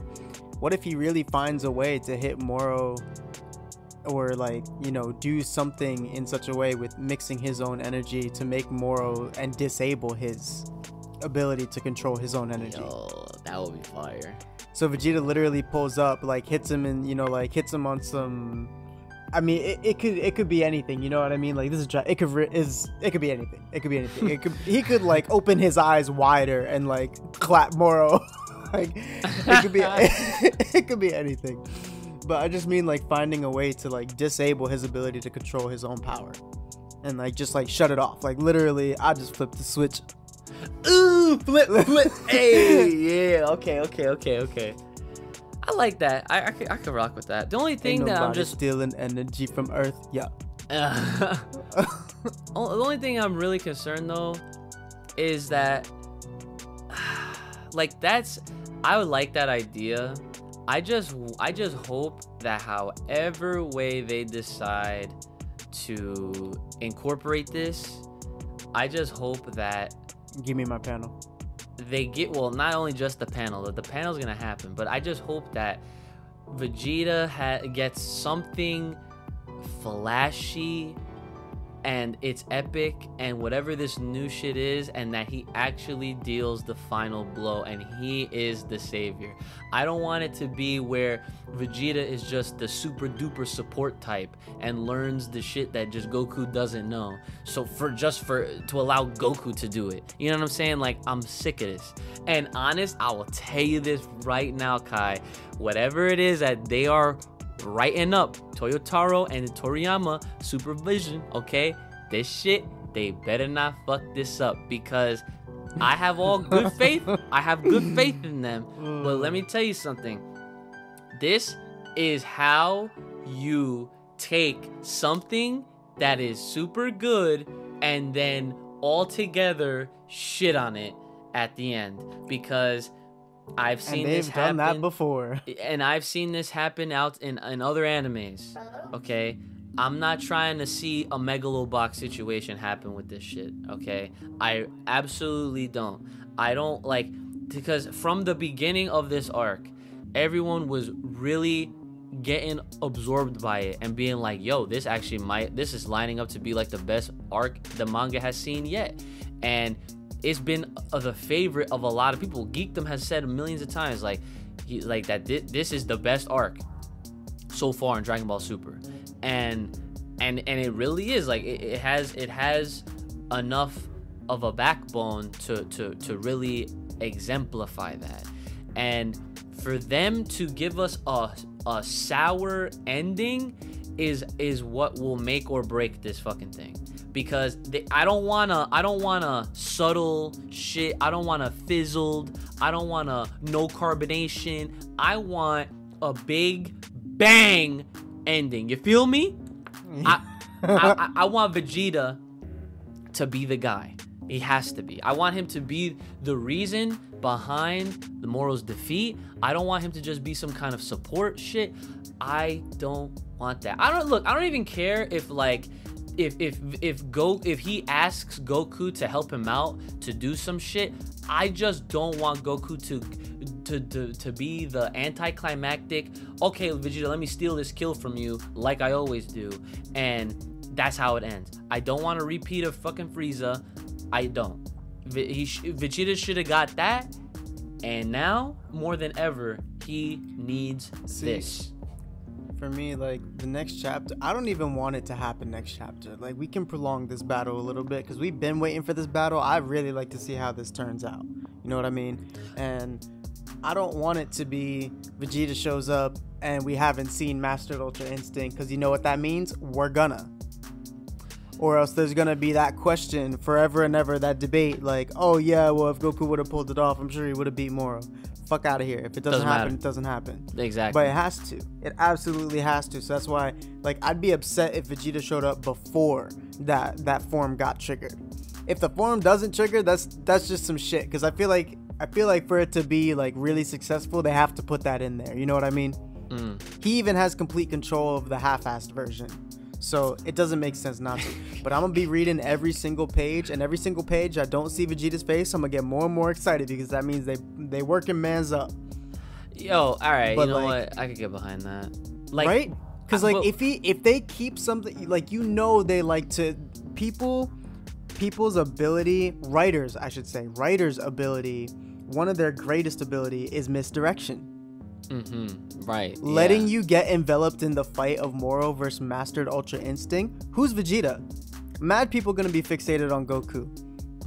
What if he really finds a way to hit Moro or like, you know, do something in such a way with mixing his own energy to make Moro and disable his ability to control his own energy. Yo, that would be fire. So Vegeta literally pulls up, like hits him and you know, like hits him on some. I mean, it, it could it could be anything. You know what I mean? Like this is it could re- is it could be anything. It could be anything. It could he could like open his eyes wider and like clap Moro. like it could be it could be anything. But I just mean like finding a way to like disable his ability to control his own power. And like just like shut it off. Like literally I just flipped the switch. Ooh, flip, flip. hey, yeah. Okay, okay, okay, okay. I like that. I I could, I could rock with that. The only thing Ain't that I'm just stealing energy from Earth. Yeah. Uh, the only thing I'm really concerned though is that like that's I would like that idea. I just I just hope that however way they decide to incorporate this, I just hope that Give me my panel. they get well not only just the panel that the panel's gonna happen but i just hope that vegeta ha- gets something flashy and it's epic and whatever this new shit is and that he actually deals the final blow and he is the savior. I don't want it to be where vegeta is just the super duper support type and learns the shit that just goku doesn't know. So for just for to allow goku to do it. You know what i'm saying? Like i'm sick of this. And honest i will tell you this right now kai. Whatever it is that they are writing up Toyotaro and Toriyama supervision, okay? This shit, they better not fuck this up because I have all good faith. I have good faith in them. But let me mm. tell you something. This is how you take something that is super good and then all together shit on it at the end because I've seen and they've this done happen that before. and I've seen this happen out in, in other animes. Okay, I'm not trying to see a megalobox situation happen with this shit, okay? I absolutely don't. I don't like because from the beginning of this arc, everyone was really getting absorbed by it and being like, yo, this actually might this is lining up to be like the best arc the manga has seen yet. And it's been the favorite of a lot of people. Geekdom has said millions of times, like, he, like that. Th- this is the best arc so far in Dragon Ball Super, and and and it really is. Like, it, it has it has enough of a backbone to to to really exemplify that, and for them to give us a a sour ending is is what will make or break this fucking thing because they, I don't wanna I don't wanna subtle shit. I don't wanna fizzled. I don't wanna no carbonation. I want a big bang ending. You feel me? I, I, I want Vegeta to be the guy. He has to be. I want him to be the reason behind the Moro's defeat. I don't want him to just be some kind of support shit. I don't want that. I don't look. I don't even care if like if if if go if he asks Goku to help him out to do some shit, I just don't want Goku to to to, to be the anticlimactic. Okay, Vegeta, let me steal this kill from you like I always do, and that's how it ends. I don't want a repeat of fucking Frieza. I don't. V- he sh- Vegeta should have got that, and now more than ever, he needs See, this. For me like the next chapter i don't even want it to happen next chapter. Like we can prolong this battle a little bit because we've been waiting for this battle. I really like to see how this turns out. You know what i mean? And i don't want it to be vegeta shows up and we haven't seen mastered ultra instinct because you know what that means? We're gonna. Or else there's gonna be that question forever and ever that debate like oh yeah well if goku would have pulled it off i'm sure he would have beat moro fuck out of here if it doesn't, Doesn't happen matter. it doesn't happen Exactly. but it has to. It absolutely has to. So that's why, like, I'd be upset if Vegeta showed up before that that form got triggered. If the form doesn't trigger, that's that's just some shit. Because I feel like I feel like for it to be like really successful, they have to put that in there. You know what I mean? Mm. He even has complete control of the half-assed version. So it doesn't make sense not to. But I'm gonna be reading every single page, and every single page I don't see Vegeta's face, I'm gonna get more and more excited because that means they they working man's up. Yo, all right. But, you know like- what? I could get behind that. Like, right? Because like well- if he if they keep something like you know they like to people people's ability writers I should say writers ability one of their greatest ability is misdirection Mm-hmm. Right. letting yeah. you get enveloped in the fight of Moro versus Mastered Ultra Instinct who's Vegeta mad people gonna be fixated on Goku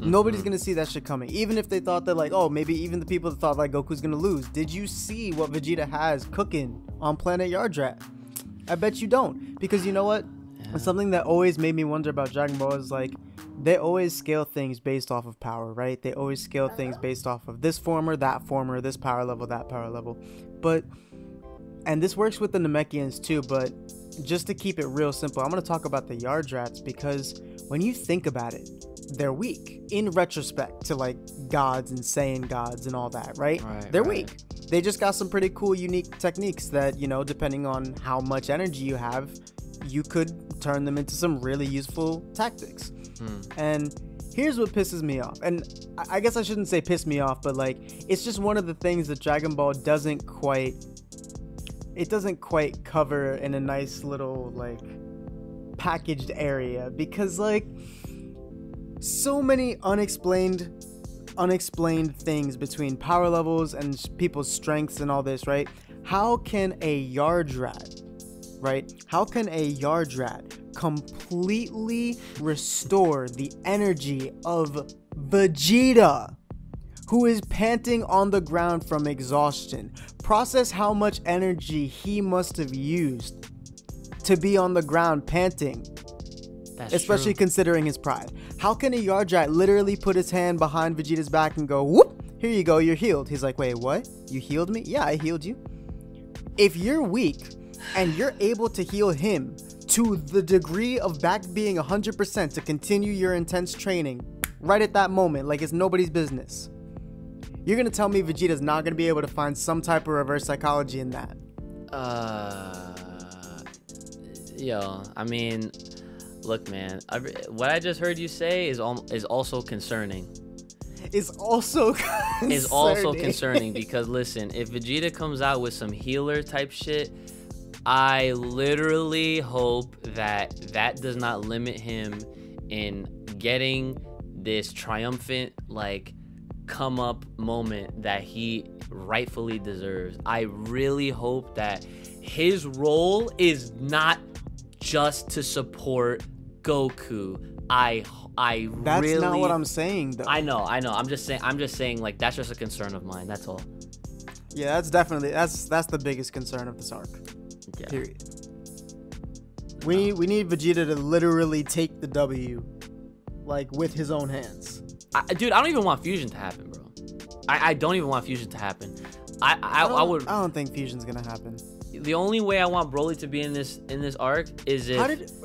Nobody's gonna see that shit coming. Even if they thought that like, oh, maybe even the people that thought like Goku's gonna lose. Did you see what Vegeta has cooking on planet Yardrat? I bet you don't. Because you know what? Yeah. Something that always made me wonder about Dragon Ball is like they always scale things based off of power, right? They always scale things based off of this former, that former, this power level, that power level. But and this works with the Namekians too, but just to keep it real simple, I'm gonna talk about the Yardrats because when you think about it, they're weak in retrospect to like gods and Saiyan gods and all that, right? Right, they're right. weak. They just got some pretty cool, unique techniques that, you know, depending on how much energy you have, you could turn them into some really useful tactics. Hmm. And here's what pisses me off. And I- guess I shouldn't say piss me off, but like it's just one of the things that Dragon Ball doesn't quite it doesn't quite cover in a nice little like packaged area because like so many unexplained unexplained things between power levels and people's strengths and all this, right? How can a Yardrat right? How can a Yardrat completely restore the energy of Vegeta? who is panting on the ground from exhaustion. Process how much energy he must have used to be on the ground panting, That's especially true. considering his pride. How can a Yardrat literally put his hand behind Vegeta's back and go, whoop, here you go, you're healed? He's like, wait, what? You healed me? Yeah, I healed you. If you're weak and you're able to heal him to the degree of back being 100% to continue your intense training right at that moment, like it's nobody's business. You're gonna tell me Vegeta's not gonna be able to find some type of reverse psychology in that. Uh, Yo, I mean, look, man. I, what I just heard you say is al- is also concerning. Is also concerning. Is also concerning because listen, if Vegeta comes out with some healer type shit, I literally hope that that does not limit him in getting this triumphant like come up moment that he rightfully deserves. I really hope that his role is not just to support Goku. I I That's really not what I'm saying though. I know, I know. I'm just saying I'm just saying like that's just a concern of mine. That's all. yeah, that's definitely that's that's the biggest concern of this arc. Yeah. Period. We need we need Vegeta to literally take the W, like with his own hands. I, dude, I don't even want fusion to happen, bro. I, I don't even want fusion to happen. I I, I, don't- would I don't think fusion's gonna happen. the only way I want Broly to be in this in this arc is if How did?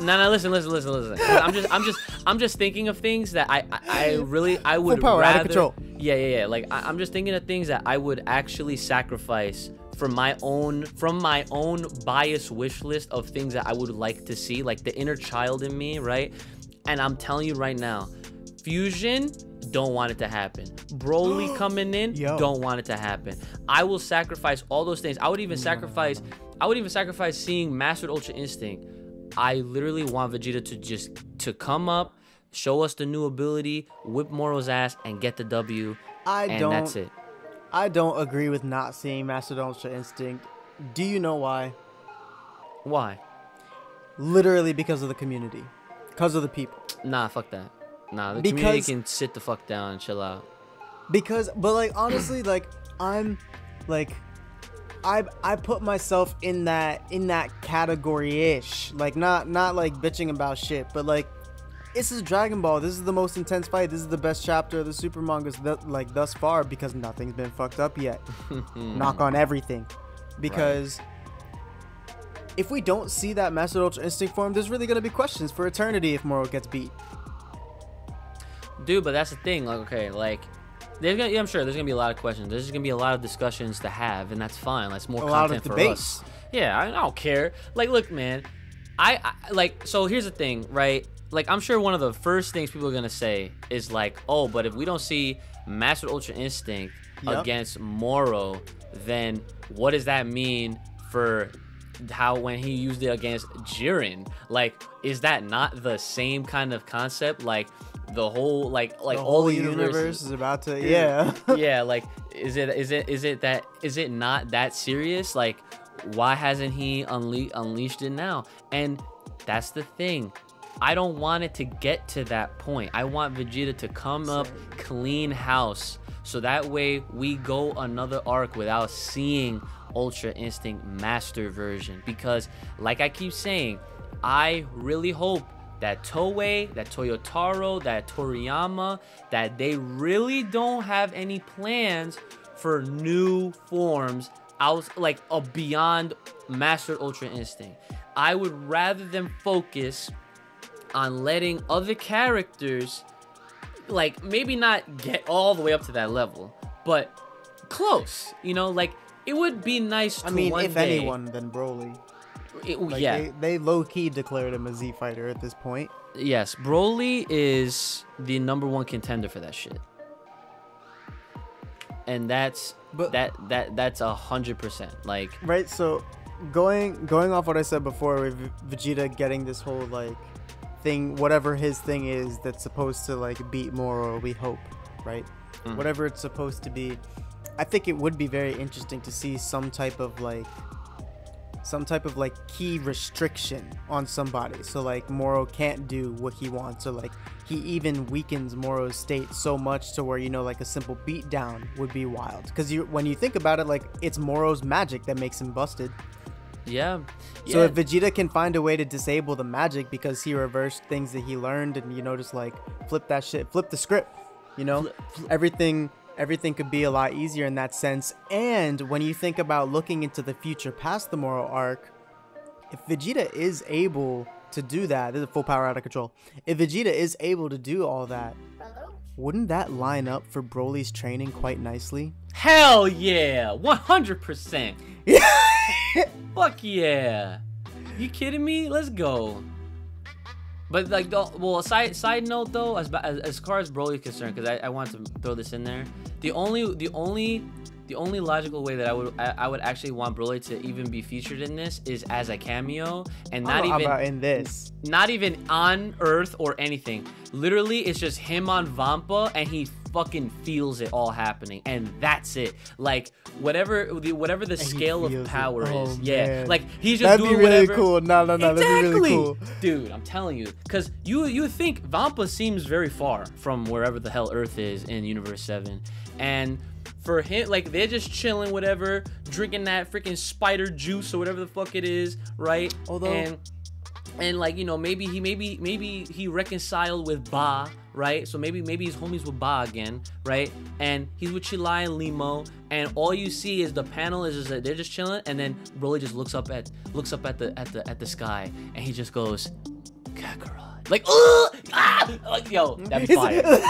No, no, listen, listen, listen, listen. I'm just, I'm just, I'm just thinking of things that I, I, I really, I would power, out of rather. control. Yeah, yeah, yeah. Like I, I'm just thinking of things that I would actually sacrifice for my own, from my own bias wish list of things that I would like to see, like the inner child in me, right? And I'm telling you right now, fusion. Don't want it to happen. Broly coming in, Yo. don't want it to happen. I will sacrifice all those things. I would even sacrifice. I would even sacrifice seeing Mastered Ultra Instinct. I literally want Vegeta to just to come up, show us the new ability, whip Moro's ass, and get the W, I and don't. that's it. I don't agree with not seeing Master Ultra Instinct. Do you know why? Why? Literally because of the community, because of the people. Nah, fuck that. Nah, the community can sit the fuck down and chill out. because but like honestly like i'm like i i put myself in that in that category ish like not not like bitching about shit but like this is dragon ball this is the most intense fight this is the best chapter of the super mangas th- like thus far because nothing's been fucked up yet knock on everything because if we don't see that master ultra instinct form there's really gonna be questions for eternity if moro gets beat Dude, but that's the thing. Like, okay, like, there's gonna, yeah, I'm sure there's gonna be a lot of questions. There's gonna be a lot of discussions to have, and that's fine. That's more A lot of content for us. Yeah, I, I don't care. Like, look, man, I, I like. So here's the thing, right? Like, I'm sure one of the first things people are gonna say is like, oh, but if we don't see Master Ultra Instinct Yep. against Moro, then what does that mean for how when he used it against Jiren? Like, is that not the same kind of concept? Like the whole like like the all the universe universe is about to yeah yeah, like is it is it is it that is it not that serious? Like why hasn't he unle- unleashed it now? And that's the thing. I don't want it to get to that point. I want Vegeta to come up clean house so that way we go another arc without seeing Ultra Instinct Master version because like I keep saying, I really hope that Toei, that Toyotaro, that Toriyama, that they really don't have any plans for new forms out like a beyond Master Ultra Instinct. I would rather them focus on letting other characters like maybe not get all the way up to that level, but close. You know, like it would be nice to I mean, one if day. anyone, then Broly. it- Like, yeah. they, they low key declared him a Z fighter at this point. Yes, Broly is the number one contender for that shit, and that's But- that that that's a hundred percent. Like, Right. So, going going off what I said before with Vegeta getting this whole like thing, whatever his thing is, that's supposed to like beat Moro. We hope, right? Mhm. Whatever it's supposed to be. I think it would be very interesting to see some type of like some type of like ki restriction on somebody so like moro can't do what he wants or like he even weakens moro's state so much to where you know like a simple beatdown would be wild because you when you think about it like it's moro's magic that makes him busted yeah, so yeah. if vegeta can find a way to disable the magic because he reversed things that he learned and you know just like flip that shit flip the script you know? Everything everything could be a lot easier in that sense. And when you think about looking into the future past the Moro arc if vegeta is able to do that this is a full power out of control. If vegeta is able to do all that wouldn't that line up for broly's training quite nicely? Hell yeah, one hundred percent. Fuck yeah. You kidding me? Let's go. But like, the, well, side side note though, as as, as far as Broly is concerned, because I, I want to throw this in there. The only the only the only logical way that I would I, I would actually want Broly to even be featured in this is as a cameo and not even about in this. not even on Earth or anything. Literally, it's just him on Vampa, and he fucking feels it all happening, and that's it. Like whatever the whatever the he scale of it. power Oh, is, yeah. man. Like he's just That'd be doing really whatever. cool. No, no, no. That'd be really cool. Dude, I'm telling you, because you you think Vampa seems very far from wherever the hell Earth is in Universe Seven, and for him, like they're just chilling, whatever, drinking that freaking spider juice or whatever the fuck it is, right? Although- and and like you know maybe he maybe maybe he reconciled with Ba, right? So maybe maybe he's homies with Ba again, right? And he's with Cheelai and Lemo, and all you see is the panel is just that they're just chilling, and then Broly just looks up at looks up at the at the at the sky, and he just goes, Kakarot, like ugh, ah, like yo, that'd be fire.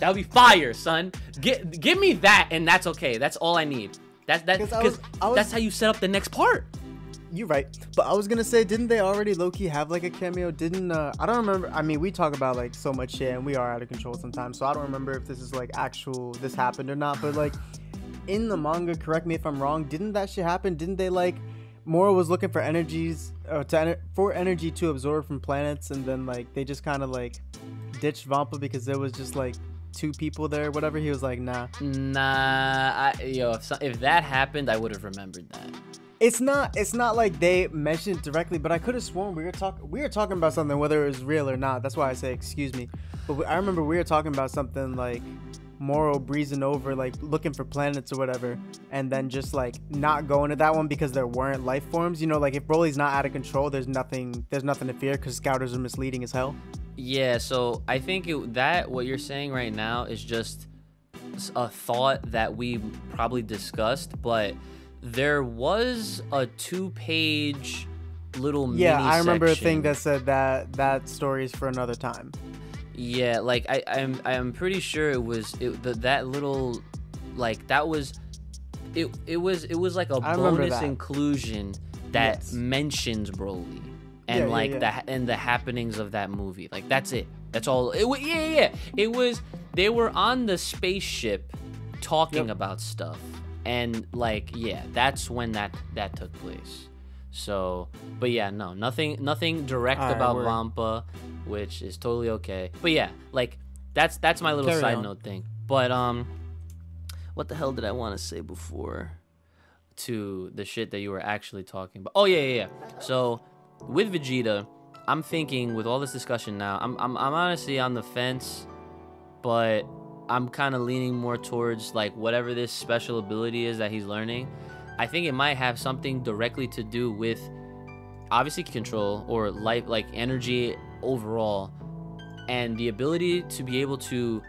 That would be fire, son. Get give me that, and that's okay. That's all I need. That's that 'Cause I was- because that's how you set up the next part. You're right. But I was gonna say, didn't they already low key have like a cameo? Didn't uh I don't remember I mean we talk about like so much shit and we are out of control sometimes, so I don't remember if this is like actual this happened or not, but like in the manga, correct me if I'm wrong, didn't that shit happen? Didn't they like Moro was looking for energies uh, to for energy to absorb from planets and then like they just kind of like ditched Vampa because there was just like two people there, whatever. He was like, nah. Nah, I, yo, if, so, if that happened, I would have remembered that. It's not. It's not like they mentioned it directly, but I could have sworn we were talking. We were talking about something, whether it was real or not. That's why I say excuse me. But we, I remember we were talking about something like Moro breezing over, like looking for planets or whatever, and then just like not going to that one because there weren't life forms. You know, like if Broly's not out of control, there's nothing. There's nothing to fear because scouters are misleading as hell. Yeah, so I think it, that what you're saying right now is just a thought that we probably discussed, but there was a two-page little Yeah, I remember a thing that said that that story is for another time. Yeah, like I, I'm, I'm pretty sure it was it, the, that little, like that was, it, it was, it was like a I bonus that. inclusion that Yes. mentions Broly and Yeah, yeah, like yeah. the and the happenings of that movie. Like that's it. That's all. It, yeah, yeah, yeah. It was. They were on the spaceship talking Yep. about stuff, and like yeah, that's when that that took place. So, but yeah, no, nothing, nothing direct Alright, about. Vampa, which is totally okay. But yeah, like that's that's my little Carry side on. note thing. But um, what the hell did I want to say before? To the shit that you were actually talking about. Oh yeah, yeah, yeah. So with Vegeta, I'm thinking with all this discussion now, I'm I'm, I'm honestly on the fence, but I'm kind of leaning more towards like whatever this special ability is that he's learning. I think it might have something directly to do with obviously control or life like energy overall and the ability to be able to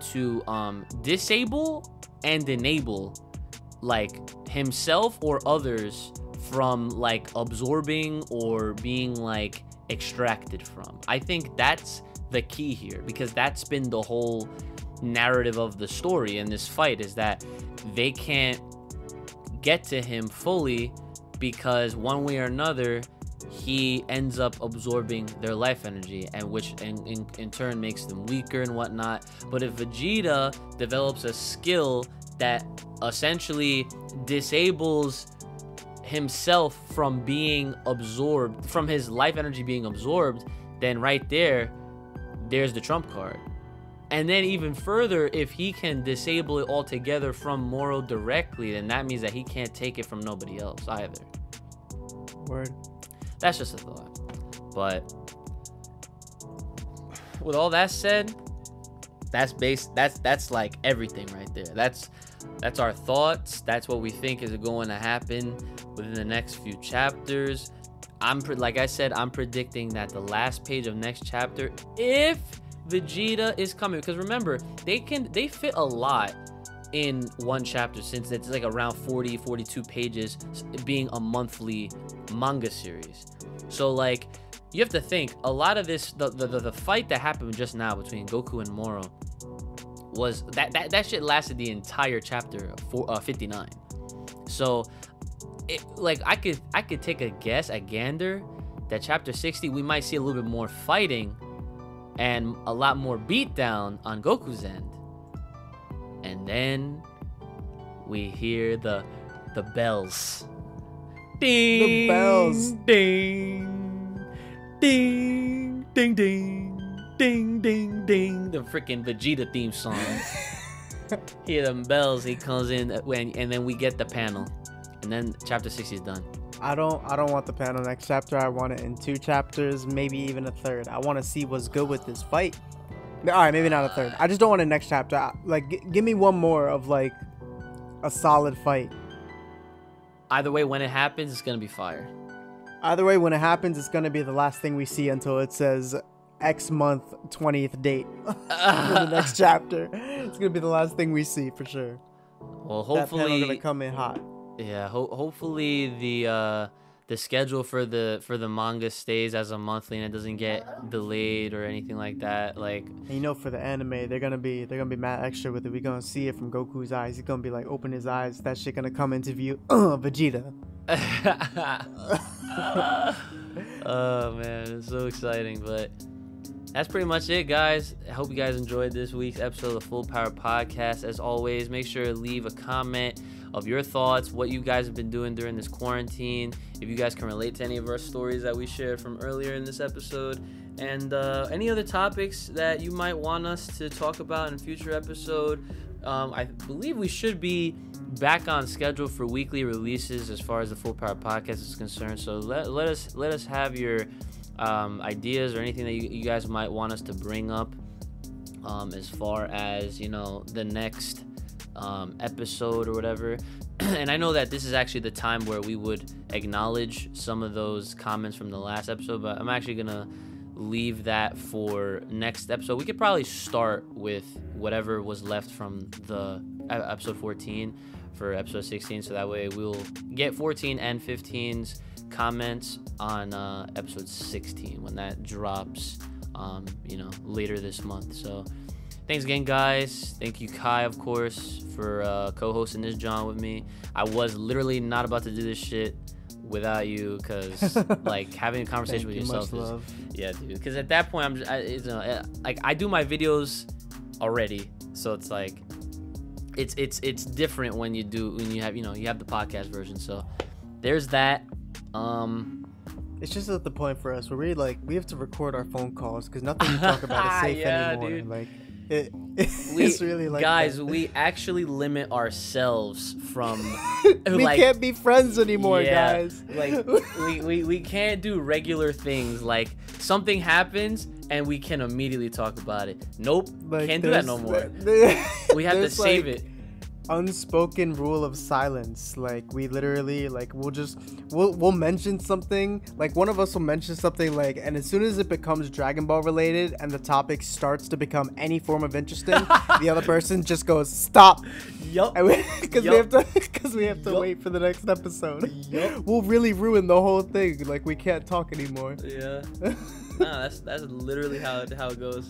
to um disable and enable like himself or others from like absorbing or being like extracted from. I think that's the key here because that's been the whole narrative of the story in this fight is that they can't get to him fully because one way or another he ends up absorbing their life energy and which in, in, in turn makes them weaker and whatnot. But if vegeta develops a skill that essentially disables himself from being absorbed from his life energy being absorbed then right there there's the trump card and then even further, if he can disable it altogether from Moro directly, then that means that he can't take it from nobody else either. Word. That's just a thought. But with all that said, that's based that's that's like everything right there. That's that's our thoughts. That's what we think is going to happen within the next few chapters. I'm like I said, I'm predicting that the last page of next chapter, if Vegeta is coming, because remember they can they fit a lot in one chapter since it's like around 40 42 pages being a monthly manga series. So like you have to think a lot of this the the, the, fight that happened just now between goku and moro was that that, that shit lasted the entire chapter for uh, 59 so it, like I could I could take a guess, a gander, that chapter 60 we might see a little bit more fighting and a lot more beatdown on Goku's end. And then we hear the the bells. Ding, The bells. Ding. Ding. Ding ding. Ding ding ding. The freaking Vegeta theme song. hear them bells, he comes in uh, when and then we get the panel. And then chapter 60 is done. I don't I don't want the panel next chapter. I want it in two chapters, maybe even a third. I want to see what's good with this fight. All right, maybe not a third. I just don't want a next chapter. I- Like, g- give me one more of like a solid fight. Either way, when it happens, it's gonna be fire. Either way, when it happens, it's gonna be the last thing we see until it says X month twentieth date for the next chapter. It's gonna be the last thing we see for sure. Well, hopefully, that panel gonna come in hot. Yeah. Ho- hopefully the uh, the schedule for the for the manga stays as a monthly and it doesn't get delayed or anything like that. Like, And you know, for the anime, they're gonna be they're gonna be mad extra with it. We're gonna see it from Goku's eyes. He's gonna be like, open his eyes. That shit gonna come into view. Uh, Vegeta. oh man, it's so exciting. But that's pretty much it, guys. I hope you guys enjoyed this week's episode of the Full Power Podcast. As always, make sure to leave a comment of your thoughts, what you guys have been doing during this quarantine. If you guys can relate to any of our stories that we shared from earlier in this episode, and uh, any other topics that you might want us to talk about in a future episode. Um, I believe we should be back on schedule for weekly releases as far as the Full Power Podcast is concerned. So let, let us let us have your um, ideas or anything that you, you guys might want us to bring up um, as far as you know the next um, episode or whatever. and I know that this is actually the time where we would acknowledge some of those comments from the last episode, but I'm actually gonna leave that for next episode. We could probably start with whatever was left from the episode 14 for episode 16, so that way we'll get 14 and 15's comments on uh, episode 16 when that drops. Um, you know, later this month. So, thanks again, guys. Thank you, Kai, of course, for uh, co-hosting this John with me. I was literally not about to do this shit without you, because like having a conversation with you, yourself is love. yeah, dude. Because at that point, I'm just, I, it's, uh, uh, like I do my videos already, so it's like it's it's it's different when you do when you have you know you have the podcast version. So there's that. Um, It's just at the point for us where we like we have to record our phone calls because nothing we talk about is safe Yeah, anymore. dude. Like it, we, it's really like guys, that. we actually limit ourselves from we like, can't be friends anymore, yeah, guys. Like we, we we can't do regular things like something happens and we can immediately talk about it. Nope, Like, can't do that no more. there- We have to save like, it. Unspoken rule of silence like we literally like we'll just we'll we'll mention something like one of us will mention something like and as soon as it becomes dragon ball related and the topic starts to become any form of interesting the other person just goes stop Yup. because we Yup. have to because we have to wait for the next episode Yup. we'll really ruin the whole thing like we can't talk anymore Yeah. nah, that's that's literally how it, how it goes.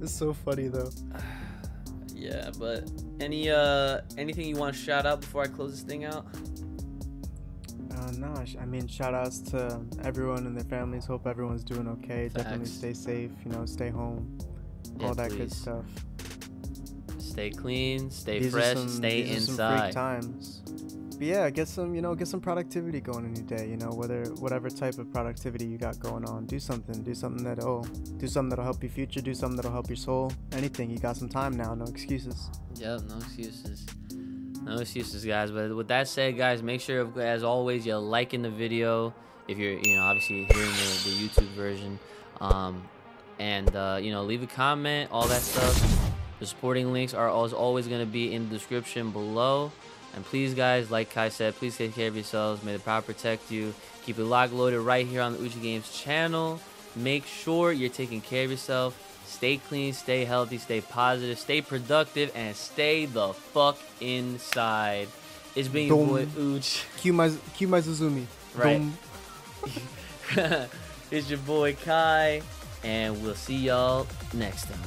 it's so funny though Yeah, but any uh anything you want to shout out before I close this thing out? Uh, no, sh- I mean, shout outs to everyone and their families. Hope everyone's doing okay. Definitely stay safe, you know, stay home, Yeah, all that good stuff. Stay clean, stay These fresh, some- stay these are some freak inside. times. But yeah, get some, you know, get some productivity going in your day. You know, whether whatever type of productivity you got going on, do something. Do something that'll do something that'll help your future. Do something that'll help your soul. Anything. You got some time now. No excuses. Yep, no excuses. No excuses, guys. But with that said, guys, make sure, as always, you're liking the video. If you're, you know, obviously hearing the, the YouTube version, um, and uh, you know, leave a comment, all that stuff. The supporting links are always going to be in the description below. And please, guys, like Kai said, please take care of yourselves. May the power protect you. Keep it locked loaded right here on the Uchi Games channel. Make sure you're taking care of yourself. Stay clean, stay healthy, stay positive, stay productive, and stay the fuck inside. It's been your boy Uch. Cue my cue my Zuzumi. Right. It's your boy Kai, and we'll see y'all next time.